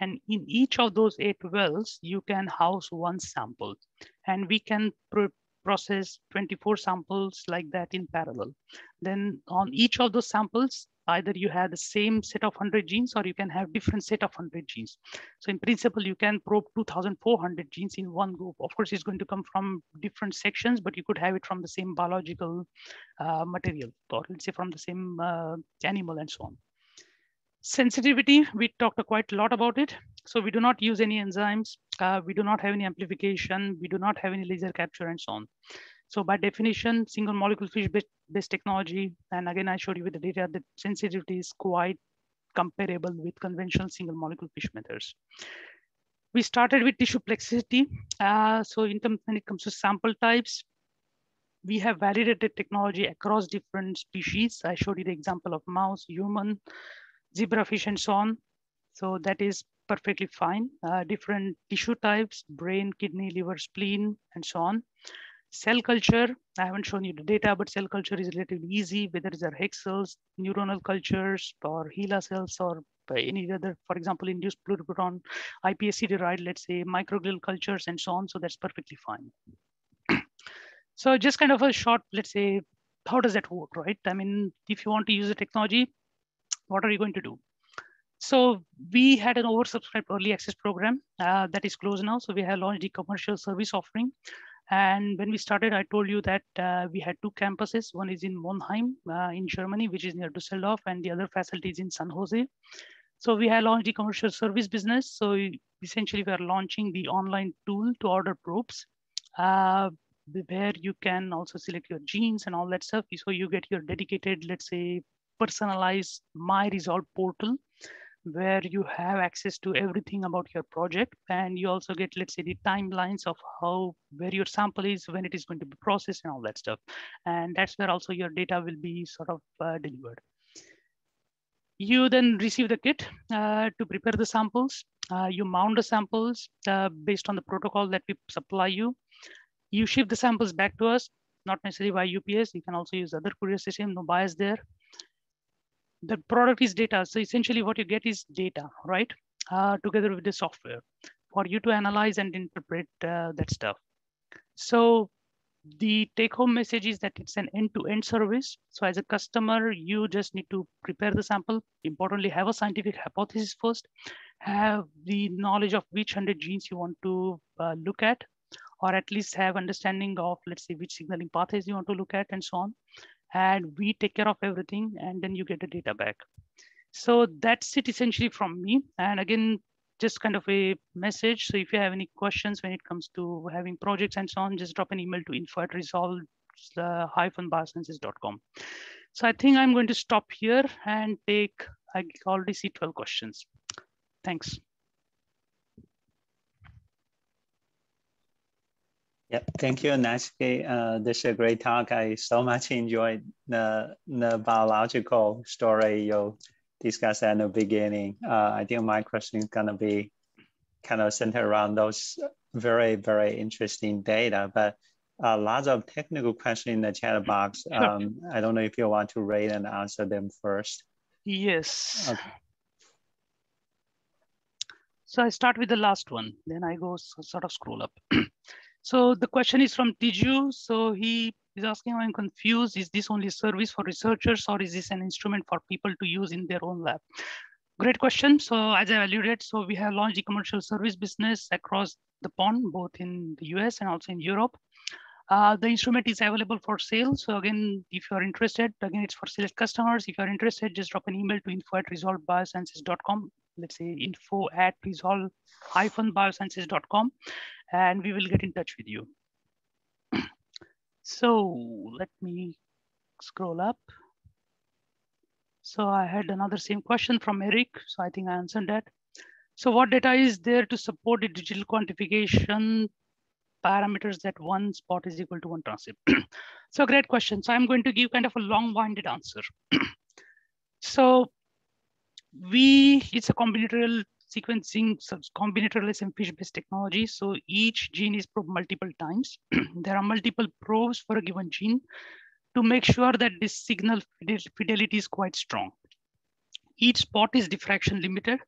And in each of those eight wells, you can house one sample. And we can process 24 samples like that in parallel. Then on each of those samples, either you have the same set of 100 genes or you can have different set of 100 genes. So in principle, you can probe 2,400 genes in one group. Of course, it's going to come from different sections, but you could have it from the same biological uh, material, or let's say from the same uh, animal and so on. Sensitivity, we talked quite a lot about it. So we do not use any enzymes. Uh, we do not have any amplification. We do not have any laser capture and so on. So by definition, single molecule FISH-based technology, and again, I showed you with the data that sensitivity is quite comparable with conventional single molecule FISH methods. We started with tissue plexicity. Uh, so in terms, when it comes to sample types, we have validated technology across different species. I showed you the example of mouse, human, zebrafish and so on. So that is perfectly fine. Uh, different tissue types, brain, kidney, liver, spleen, and so on. Cell culture, I haven't shown you the data, but cell culture is relatively easy, whether it's our HEK cells, neuronal cultures, or HeLa cells, or any other, for example, induced pluripotent iPSC derived, let's say, microglial cultures, and so on. So that's perfectly fine. so just kind of a short, let's say, how does that work, right? I mean, if you want to use the technology, what are you going to do? So we had an oversubscribed early access program uh, that is closed now. So we have launched the commercial service offering. And when we started, I told you that uh, we had two campuses. One is in Monheim uh, in Germany, which is near Düsseldorf, and the other facility is in San Jose. So we have launched the commercial service business. So essentially, we are launching the online tool to order probes, uh, where you can also select your genes and all that stuff. So you get your dedicated, let's say, personalized My Resolve portal where you have access to everything about your project and you also get let's say the timelines of how where your sample is when it is going to be processed and all that stuff. And that's where also your data will be sort of uh, delivered. You then receive the kit uh, to prepare the samples. Uh, you mount the samples uh, based on the protocol that we supply you. You ship the samples back to us not necessarily by ups you can also use other courier system no bias there the product is data. So essentially what you get is data, right? Uh, together with the software for you to analyze and interpret uh, that stuff. So the take home message is that it's an end-to-end service. So as a customer, you just need to prepare the sample, importantly, have a scientific hypothesis first, have the knowledge of which 100 genes you want to uh, look at, or at least have understanding of, let's say, which signaling pathways you want to look at and so on and we take care of everything and then you get the data back. So that's it essentially from me. And again, just kind of a message. So if you have any questions when it comes to having projects and so on, just drop an email to info at resolve. So I think I'm going to stop here and take I already see 12 questions. Thanks. Yeah, thank you, Nachiket. Uh, this is a great talk. I so much enjoyed the, the biological story you discussed at the beginning. Uh, I think my question is gonna be kind of centered around those very, very interesting data, but uh, lots of technical questions in the chat box. Um, I don't know if you want to read and answer them first. Yes. Okay. So I start with the last one, then I go sort of scroll up. So the question is from Tiju. So he is asking, I'm confused. Is this only service for researchers or is this an instrument for people to use in their own lab? Great question. So as I alluded, so we have launched the commercial service business across the pond, both in the US and also in Europe. Uh, the instrument is available for sale. So again, if you're interested, again, it's for select customers. If you're interested, just drop an email to info at resolvebiosciences.com. Let's say info at resolve-biosciences.com and we will get in touch with you. so let me scroll up. So I had another same question from Eric. So I think I answered that. So what data is there to support the digital quantification parameters that one spot is equal to one transcript? so great question. So I'm going to give kind of a long-winded answer. so we, it's a combinatorial sequencing combinatorial fish-based technology. So each gene is probed multiple times. there are multiple probes for a given gene to make sure that this signal fidelity is quite strong. Each spot is diffraction limited.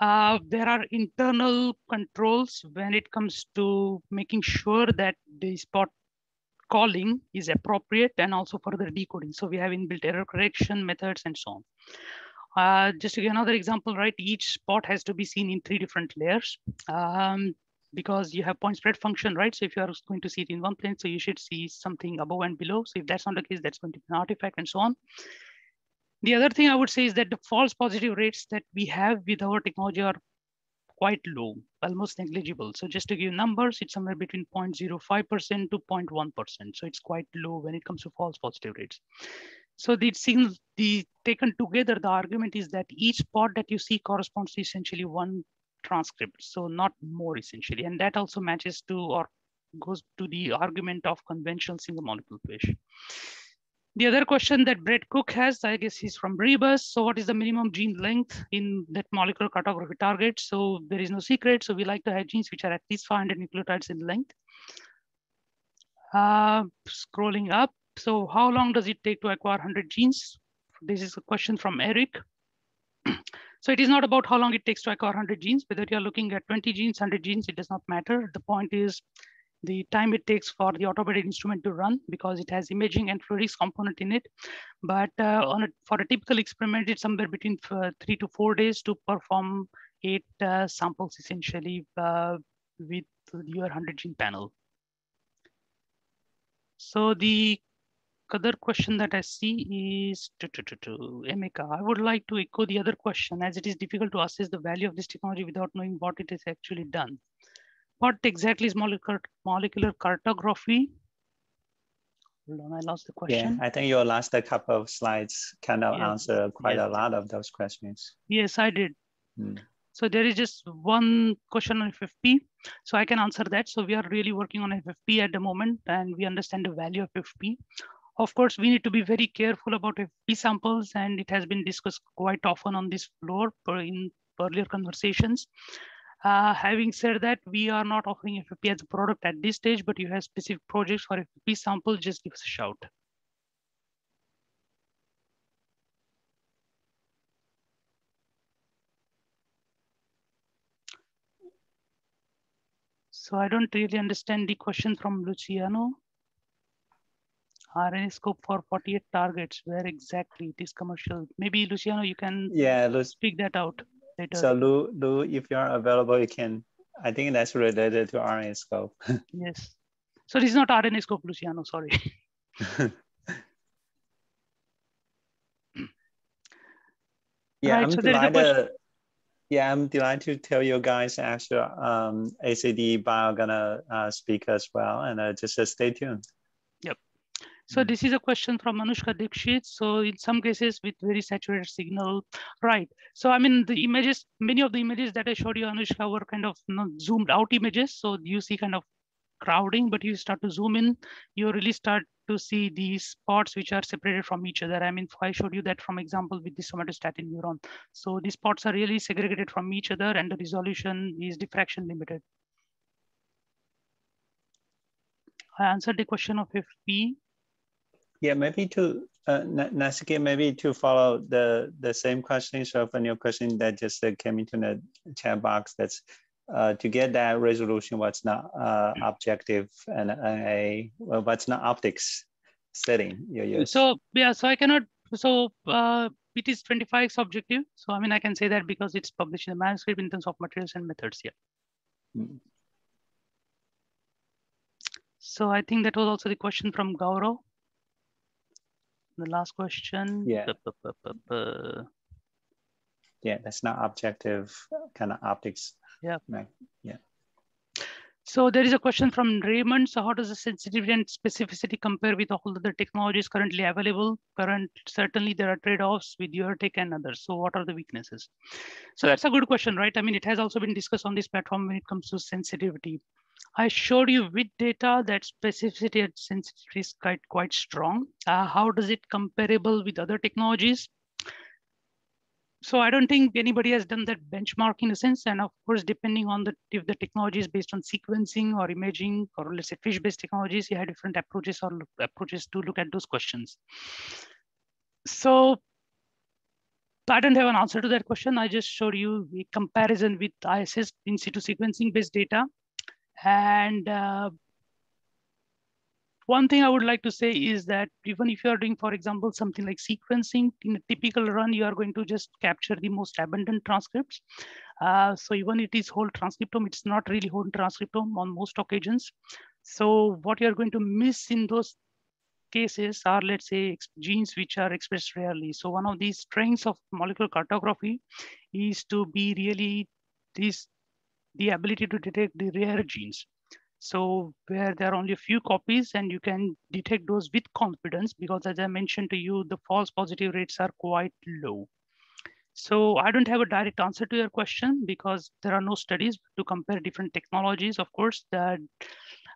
Uh, there are internal controls when it comes to making sure that the spot calling is appropriate and also further decoding. So we have inbuilt error correction methods and so on. Uh, just to give another example, right, each spot has to be seen in three different layers um, because you have point spread function, right? So if you are going to see it in one plane, so you should see something above and below. So if that's not the case, that's going to be an artifact and so on. The other thing I would say is that the false positive rates that we have with our technology are quite low, almost negligible. So just to give numbers, it's somewhere between 0.05% to 0.1%. So it's quite low when it comes to false positive rates. So the signals, the taken together, the argument is that each spot that you see corresponds to essentially one transcript, so not more essentially. And that also matches to or goes to the argument of conventional single molecule fish. The other question that Brett Cook has, I guess he's from Rebus. So what is the minimum gene length in that molecular cartography target? So there is no secret. So we like to have genes which are at least 500 nucleotides in length. Uh, scrolling up, so how long does it take to acquire 100 genes? This is a question from Eric. so it is not about how long it takes to acquire 100 genes, whether you're looking at 20 genes, 100 genes, it does not matter. The point is the time it takes for the automated instrument to run because it has imaging and fluidics component in it. But uh, on a, for a typical experiment, it's somewhere between uh, three to four days to perform eight uh, samples essentially uh, with your 100 gene panel. So the other question that I see is to, to, to, to Emeka. I would like to echo the other question as it is difficult to assess the value of this technology without knowing what it has actually done. What exactly is molecular, molecular cartography? Hold on, I lost the question. Yeah, I think your last couple of slides kind of yes. answer quite yes. a lot of those questions. Yes, I did. Hmm. So there is just one question on FFP. So I can answer that. So we are really working on FFP at the moment and we understand the value of FFP. Of course, we need to be very careful about FFP samples, and it has been discussed quite often on this floor in earlier conversations. Uh, having said that, we are not offering FFP as a product at this stage, but you have specific projects for FFP samples, just give us a shout. So I don't really understand the question from Luciano. RNAscope for 48 targets. Where exactly it is commercial? Maybe Luciano, you can yeah, Lu speak that out later. So Lu, Lu, if you're available, you can. I think that's related to RNA scope. yes. So this is not RNA scope, Luciano. Sorry. yeah, right, I'm so delighted. Yeah, I'm delighted to tell you guys actually um, ACD Bio gonna uh, speak as well, and uh, just uh, stay tuned. So mm. this is a question from Anushka Dikshit. So in some cases with very saturated signal, right? So I mean the images, many of the images that I showed you, Anushka, were kind of you know, zoomed out images. So you see kind of crowding, but you start to zoom in, you really start to see these spots which are separated from each other. I mean, I showed you that from example with the somatostatin neuron. So these spots are really segregated from each other and the resolution is diffraction limited. I answered the question of FP. Yeah, maybe to uh, Nachiket, maybe to follow the the same question. So for your question that just uh, came into the chat box, that's uh, to get that resolution, what's not uh, objective and a well, what's not optics setting you use. So yeah, so I cannot. So uh, it is 25 objective. So I mean, I can say that because it's published in the manuscript in terms of materials and methods. Yeah. Hmm. So I think that was also the question from Gaurav. The last question. Yeah. Yeah, that's not objective kind of optics. Yeah. Right. Yeah. So there is a question from Raymond. So how does the sensitivity and specificity compare with all the technologies currently available? Current, certainly there are trade-offs with your tech and others. So what are the weaknesses? So that's a good question, right? I mean, it has also been discussed on this platform when it comes to sensitivity. I showed you with data that specificity and sensitivity is quite, quite strong. Uh, how does it comparable with other technologies? So I don't think anybody has done that benchmark in a sense. And of course, depending on the if the technology is based on sequencing or imaging, or let's say fish-based technologies, you have different approaches or approaches to look at those questions. So I don't have an answer to that question. I just showed you a comparison with ISS in situ sequencing based data and uh, one thing I would like to say is that even if you are doing, for example, something like sequencing in a typical run, you are going to just capture the most abundant transcripts. Uh, so even it is whole transcriptome, it's not really whole transcriptome on most occasions. So what you're going to miss in those cases are, let's say, genes which are expressed rarely. So one of these strengths of molecular cartography is to be really these the ability to detect the rare genes. So where there are only a few copies and you can detect those with confidence because as I mentioned to you, the false positive rates are quite low. So I don't have a direct answer to your question because there are no studies to compare different technologies. Of course, that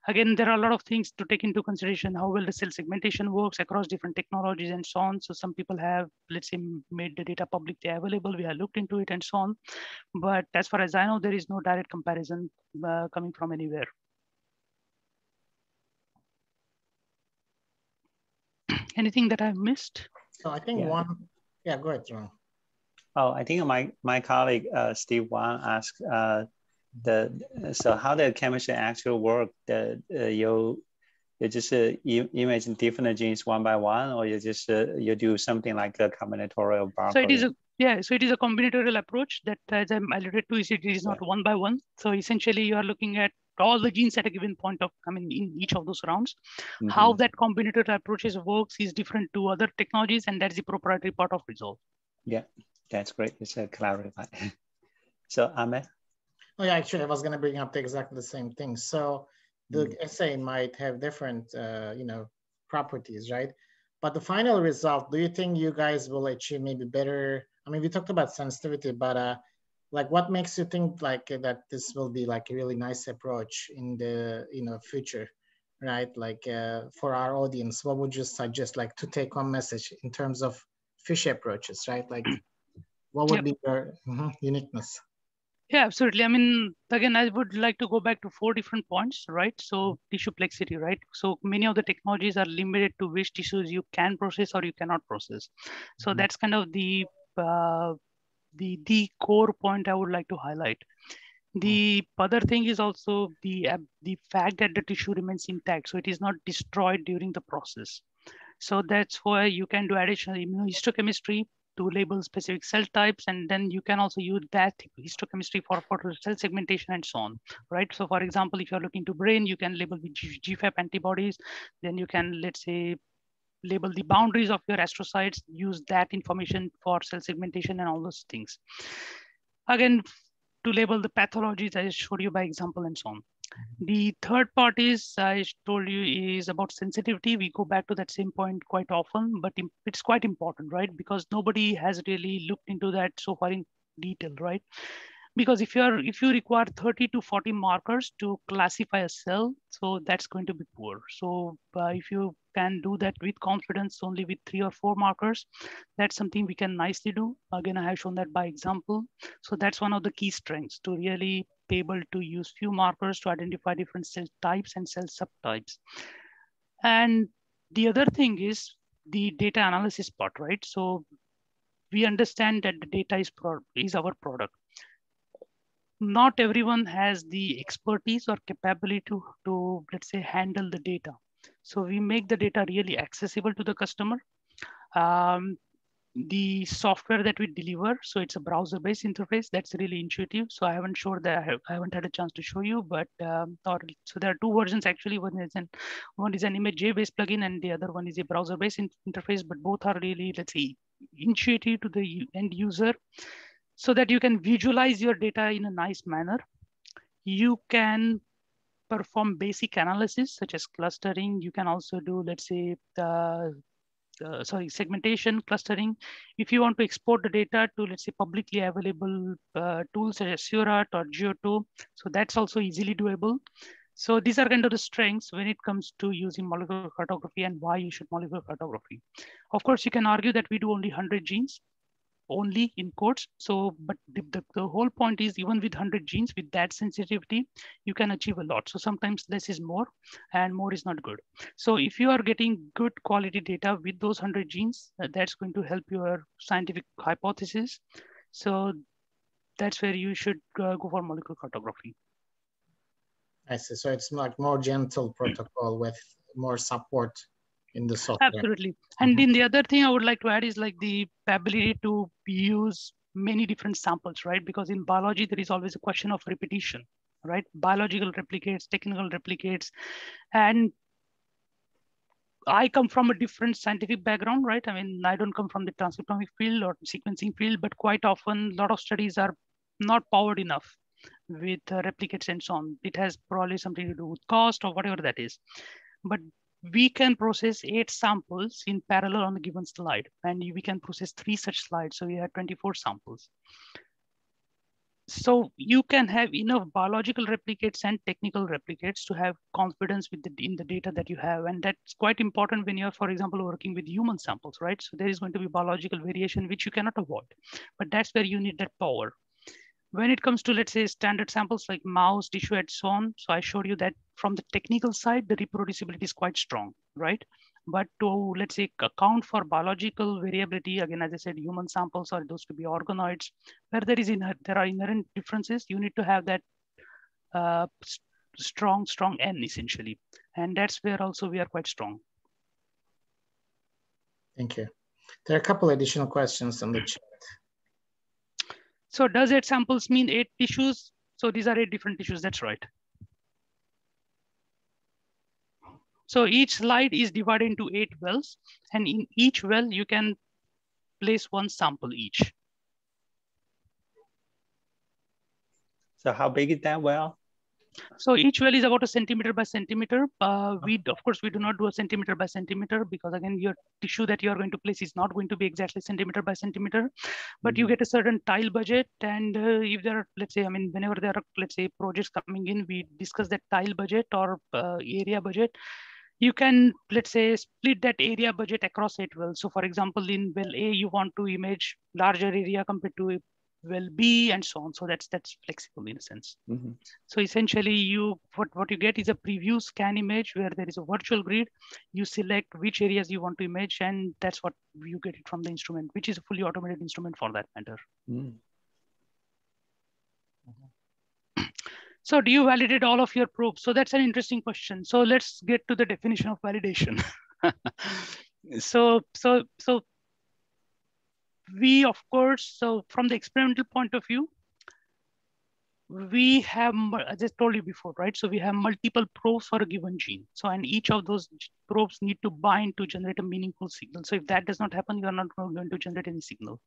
Again, there are a lot of things to take into consideration, how well the cell segmentation works across different technologies and so on. So some people have, let's say, made the data publicly available. We have looked into it and so on. But as far as I know, there is no direct comparison uh, coming from anywhere. Anything that I've missed? So I think yeah. one, yeah, go ahead, John. Oh, I think my, my colleague, uh, Steve Wang asked, uh, the so how the chemistry actually work? that uh, you you just uh, image different genes one by one, or you just uh, you do something like a combinatorial barcode? So it is a yeah, so it is a combinatorial approach that, as I alluded to, is it is not one by one. So essentially, you are looking at all the genes at a given point of, I mean, in each of those rounds. Mm -hmm. How that combinatorial approaches works is different to other technologies, and that's the proprietary part of Resolve. Yeah, that's great. It's uh, clarified. so, Ahmet? Oh yeah, actually, I was going to bring up exactly the same thing. So the mm. assay might have different, uh, you know, properties, right? But the final result, do you think you guys will achieve maybe better? I mean, we talked about sensitivity, but uh, like, what makes you think like that this will be like a really nice approach in the you know future, right? Like uh, for our audience, what would you suggest, like, to take on message in terms of fish approaches, right? Like, what would yep. be your mm -hmm, uniqueness? Yeah, absolutely. I mean, again, I would like to go back to four different points, right? So mm-hmm. tissue plexity, right? So many of the technologies are limited to which tissues you can process or you cannot process. So mm-hmm. that's kind of the uh, the the core point I would like to highlight. The mm-hmm. other thing is also the uh, the fact that the tissue remains intact, so it is not destroyed during the process. So that's why you can do additional immunohistochemistry to label specific cell types. And then you can also use that histochemistry for, for cell segmentation and so on, right? So for example, if you're looking to brain, you can label with GFAP antibodies. Then you can, let's say, label the boundaries of your astrocytes, use that information for cell segmentation and all those things. Again, to label the pathologies I showed you by example and so on. The third part is, I told you, is about sensitivity. We go back to that same point quite often, but it's quite important, right? Because nobody has really looked into that so far in detail, right? because if you're if you require 30 to 40 markers to classify a cell so that's going to be poor so uh, if you can do that with confidence only with three or four markers that's something we can nicely do again i have shown that by example so that's one of the key strengths to really able to use few markers to identify different cell types and cell subtypes and the other thing is the data analysis part right so we understand that the data is, is our product not everyone has the expertise or capability to, to, let's say, handle the data. So we make the data really accessible to the customer. Um, the software that we deliver, so it's a browser-based interface that's really intuitive. So I haven't showed that I, have, I haven't had a chance to show you, but um, or, so there are two versions actually. One is an one is an ImageJ-based plugin, and the other one is a browser-based in interface. But both are really, let's say, intuitive to the end user so that you can visualize your data in a nice manner. You can perform basic analysis such as clustering. You can also do, let's say, the uh, sorry, segmentation, clustering. If you want to export the data to, let's say, publicly available uh, tools such as Seurat or Giotto, so that's also easily doable. So these are kind of the strengths when it comes to using molecular cartography and why you should molecular cartography. Of course, you can argue that we do only 100 genes, only in quotes. So, but the, the, the, whole point is even with 100 genes, with that sensitivity, you can achieve a lot. So sometimes less is more and more is not good. So if you are getting good quality data with those 100 genes, uh, that's going to help your scientific hypothesis. So that's where you should uh, go for molecular cartography. I see. So it's like more gentle protocol with more support in the software. Absolutely. And mm -hmm. the other thing I would like to add is like the ability to use many different samples, right? Because in biology, there is always a question of repetition, right? Biological replicates, technical replicates. And I come from a different scientific background, right? I mean, I don't come from the transcriptomic field or sequencing field, but quite often a lot of studies are not powered enough with uh, replicates and so on. It has probably something to do with cost or whatever that is. But we can process eight samples in parallel on the given slide, and we can process three such slides. So we have 24 samples. So you can have enough biological replicates and technical replicates to have confidence with the, in the data that you have. And that's quite important when you're, for example, working with human samples, right? So there is going to be biological variation, which you cannot avoid, but that's where you need that power when it comes to, let's say, standard samples like mouse, tissue, and so on, so I showed you that from the technical side, the reproducibility is quite strong, right? But to, let's say, account for biological variability, again, as I said, human samples or those to be organoids, where there is there are inherent differences, you need to have that uh, strong, strong N essentially. And that's where also we are quite strong. Thank you. There are a couple additional questions on the chat. So does eight samples mean eight tissues? So these are eight different tissues, that's right. So each slide is divided into eight wells and in each well you can place one sample each. So how big is that well? So each well is about a centimeter by centimeter. Uh, we, of course, we do not do a centimeter by centimeter because again, your tissue that you are going to place is not going to be exactly centimeter by centimeter, but mm-hmm. you get a certain tile budget. And uh, if there are, let's say, I mean, whenever there are, let's say, projects coming in, we discuss that tile budget or uh, area budget you can let's say split that area budget across eight wells so for example in well a you want to image larger area compared to will be and so on. So that's that's flexible in a sense. Mm-hmm. so essentially you what, what you get is a preview scan image where there is a virtual grid. You select which areas you want to image and that's what you get it from the instrument which is a fully automated instrument for that matter. Mm. so do you validate all of your probes? So that's an interesting question. So let's get to the definition of validation. So so so we, of course, so from the experimental point of view, we have, as I told you before, right? So we have multiple probes for a given gene. So, and each of those probes need to bind to generate a meaningful signal. So if that does not happen, you're not going to generate any signal.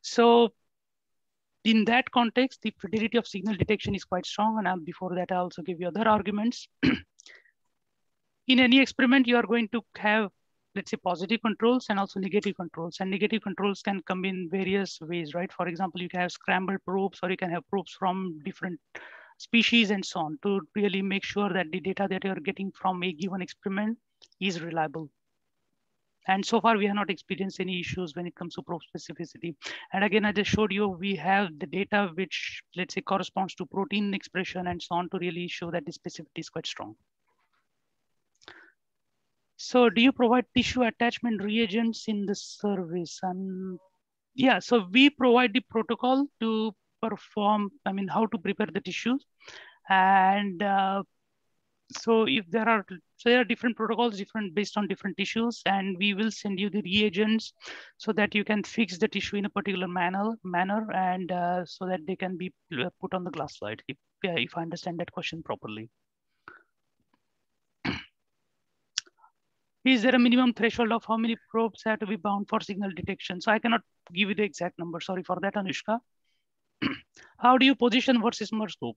So in that context, the fidelity of signal detection is quite strong. And I'll, before that, I also give you other arguments. in any experiment, you are going to have, let's say, positive controls and also negative controls. And negative controls can come in various ways, right? For example, you can have scrambled probes or you can have probes from different species and so on to really make sure that the data that you're getting from a given experiment is reliable. And so far, we have not experienced any issues when it comes to probe specificity. And again, I just showed you, we have the data which, let's say, corresponds to protein expression and so on to really show that the specificity is quite strong. So do you provide tissue attachment reagents in the service? And yeah, so we provide the protocol to perform, I mean, how to prepare the tissues. And uh, so if there are, so there are different protocols, different based on different tissues, and we will send you the reagents so that you can fix the tissue in a particular manner, manner, and uh, so that they can be uh, put on the glass slide. If, if I understand that question properly. Is there a minimum threshold of how many probes have to be bound for signal detection? So I cannot give you the exact number. Sorry for that, Anushka. how do you position versus Merscope?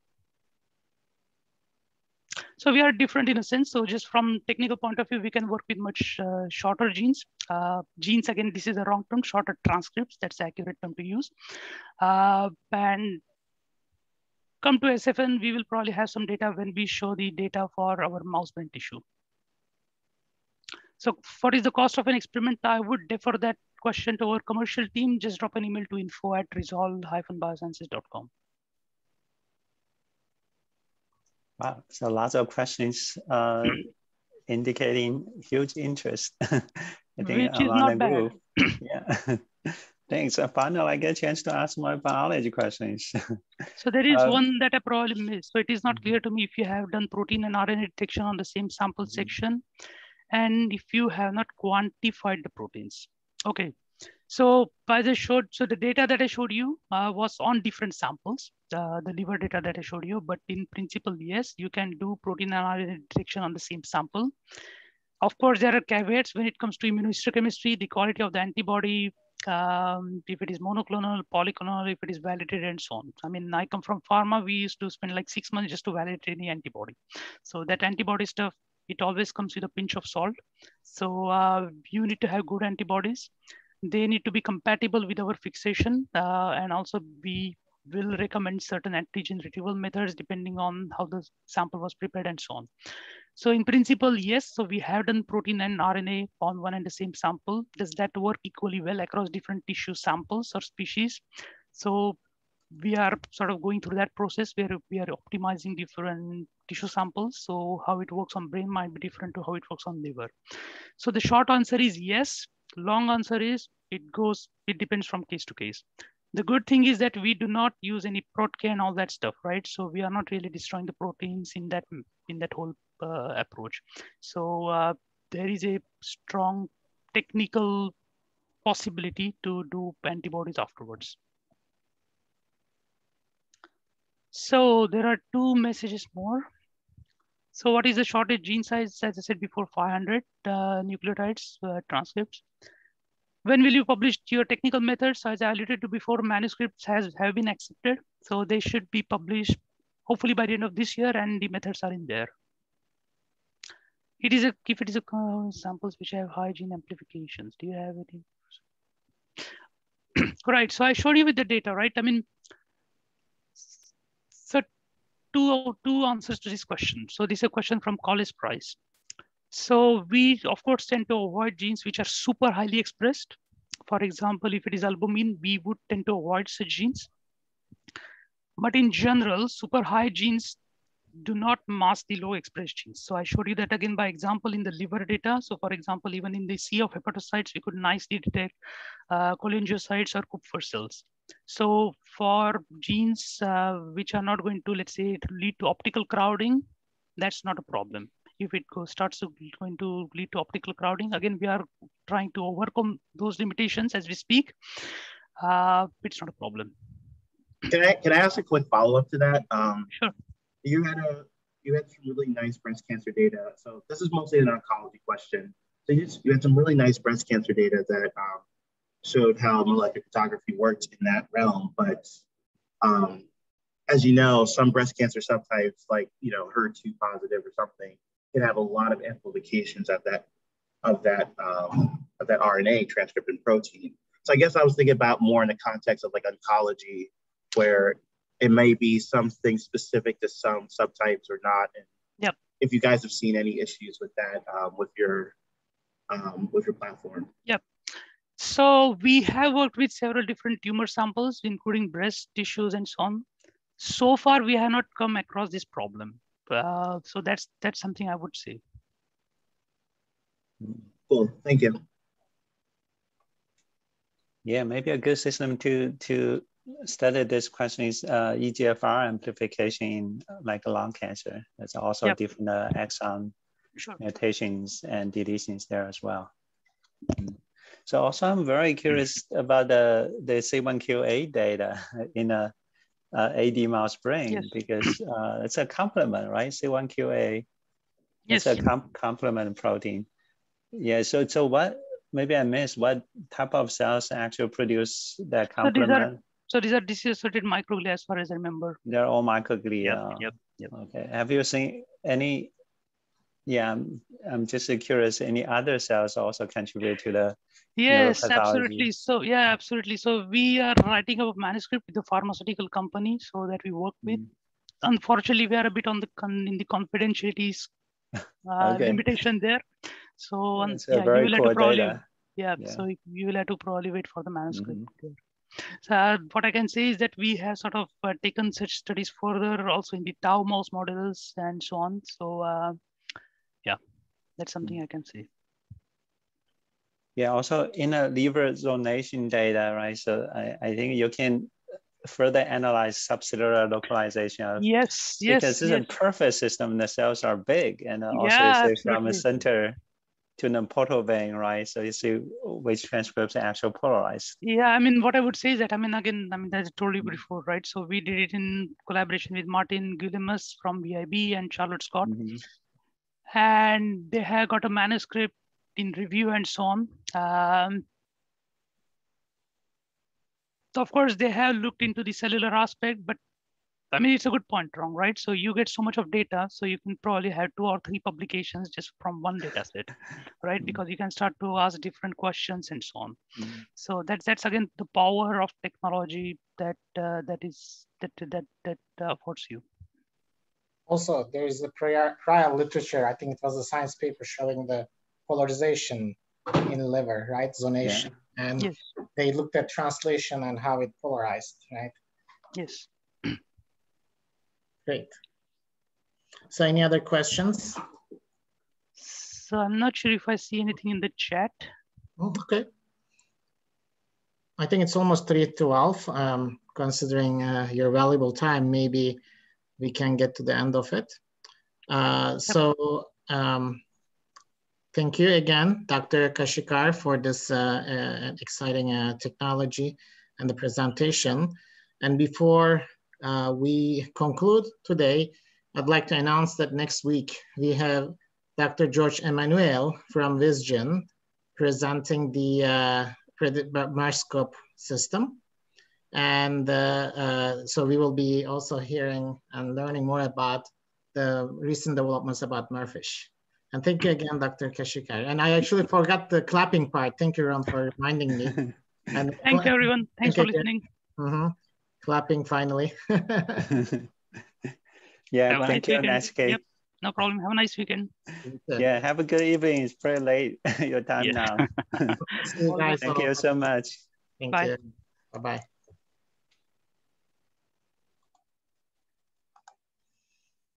So we are different in a sense. So just from technical point of view, we can work with much uh, shorter genes. Uh, genes, again, this is a wrong term, shorter transcripts. That's accurate term to use. Uh, and come to SFN, we will probably have some data when we show the data for our mouse brain tissue. So what is the cost of an experiment? I would defer that question to our commercial team. Just drop an email to info at resolve-biosciences.com. Wow, so lots of questions uh, indicating huge interest. I think Which around the group. yeah. Thanks. Uh, finally, I get a chance to ask my biology questions. so there is uh, one that I probably missed. So it is not clear to me if you have done protein and RNA detection on the same sample mm -hmm. section and if you have not quantified the proteins. Okay, so by the showed, so the data that I showed you uh, was on different samples, uh, the liver data that I showed you, but in principle, yes, you can do protein analysis detection on the same sample. Of course, there are caveats when it comes to immunohistochemistry, the quality of the antibody, um, if it is monoclonal, polyclonal, if it is validated and so on. I mean, I come from pharma, we used to spend like six months just to validate any antibody. So that antibody stuff it always comes with a pinch of salt. So uh, you need to have good antibodies. They need to be compatible with our fixation. Uh, and also we will recommend certain antigen retrieval methods depending on how the sample was prepared and so on. So in principle, yes, so we have done protein and RNA on one and the same sample. Does that work equally well across different tissue samples or species? So we are sort of going through that process where we are optimizing different tissue samples. So how it works on brain might be different to how it works on liver. So the short answer is yes. Long answer is it goes, it depends from case to case. The good thing is that we do not use any protk and all that stuff, right? So we are not really destroying the proteins in that in that whole uh, approach. So uh, there is a strong technical possibility to do antibodies afterwards. So there are two messages more. So what is the shortest gene size? As I said before, 500 uh, nucleotides uh, transcripts. When will you publish your technical methods? As I alluded to before, manuscripts has have been accepted. So they should be published hopefully by the end of this year and the methods are in there. It is a, if it is a uh, samples which have high gene amplifications, do you have it? right, so I showed you with the data, right? I mean, two, two answers to this question. So this is a question from Collis Price. So we, of course, tend to avoid genes which are super highly expressed. For example, if it is albumin, we would tend to avoid such genes. But in general, super high genes do not mask the low expressed genes. So I showed you that again by example in the liver data. So for example, even in the sea of hepatocytes, we could nicely detect uh, cholangiocytes or Kupffer cells. So for genes uh, which are not going to, let's say, lead to optical crowding, that's not a problem. If it goes, starts to going to lead to optical crowding, again, we are trying to overcome those limitations as we speak. Uh, it's not a problem. Can I can I ask a quick follow up to that? Um, sure. You had a you had some really nice breast cancer data. So this is mostly an oncology question. So you, you had some really nice breast cancer data that um, showed how molecular cartography worked in that realm. But um, as you know, some breast cancer subtypes, like you know HER2 positive or something, can have a lot of amplifications of that of that um, of that RNA transcription protein. So I guess I was thinking about more in the context of like oncology, where it may be something specific to some subtypes or not. And yep. if you guys have seen any issues with that um, with your um, with your platform. Yep. So we have worked with several different tumor samples, including breast tissues and so on. So far, we have not come across this problem. Uh, so that's that's something I would say. Cool. Thank you. Yeah, maybe a good system to to study this question is uh, EGFR amplification in uh, like lung cancer. There's also yep. different uh, exon sure. mutations and deletions there as well. Mm. So also I'm very curious about the, the C1QA data in a, a AD mouse brain yes. because uh, it's a complement, right? C1QA yes. it's a com complement protein. Yeah, so so what, maybe I missed, what type of cells actually produce that complement? So these are these disease-associated microglia as far as I remember. They're all microglia. Yep, yep, yep. Okay. Have you seen any, yeah, I'm, I'm just curious, any other cells also contribute to the Yes, absolutely. So yeah, absolutely. So we are writing a manuscript with the pharmaceutical company so that we work with. Mm. Unfortunately, we are a bit on the in the confidentiality uh, okay. limitation there. So um, yeah, you will have to probably yeah, yeah, so you will have to probably wait for the manuscript. Mm -hmm. So uh, what I can say is that we have sort of uh, taken such studies further also in the tau mouse models and so on. So uh, that's something I can say. Yeah, also in a liver zonation data, right? So I, I think you can further analyze subcellular localization. Of, yes, yes. Because it's yes. a perfect system. The cells are big and also yeah, from a center to the portal vein, right? So you see which transcripts are actually polarized. Yeah, I mean, what I would say is that, I mean, again, I mean, that's totally mm-hmm. before, right? So we did it in collaboration with Martin Guilliams from VIB and Charlotte Scott. Mm-hmm. And they have got a manuscript in review and so on. Um, so of course, they have looked into the cellular aspect, but I mean, it's a good point, Rong, right? So you get so much of data, so you can probably have two or three publications just from one data set, right? Mm-hmm. Because you can start to ask different questions and so on. Mm-hmm. So that's that's again the power of technology that uh, that is that that that uh, affords you. Also, there is a prior prior literature. I think it was a science paper showing the polarization in liver, right? Zonation, yeah. and yes. they looked at translation and how it polarized, right? Yes. Great. So any other questions? So I'm not sure if I see anything in the chat. Oh, okay. I think it's almost 3.12. Um, considering uh, your valuable time, maybe we can get to the end of it. Uh, so um, thank you again, Dr. Kashikar, for this uh, uh, exciting uh, technology and the presentation. And before uh, we conclude today, I'd like to announce that next week we have Dr. George Emmanuel from Vizgen presenting the uh, Merscope system. And uh, uh, so we will be also hearing and learning more about the recent developments about MERFISH. And thank you again, Dr. Kashikar. And I actually forgot the clapping part. Thank you, Rong, for reminding me. And thank you, everyone. Thanks thank for listening. Mm -hmm clapping finally. yeah, have thank you, Nashke. Yep. No problem. Have a nice weekend. Yeah, have a good evening. It's pretty late your time yeah. now. you guys thank you so much. Thank Bye. you. Bye-bye.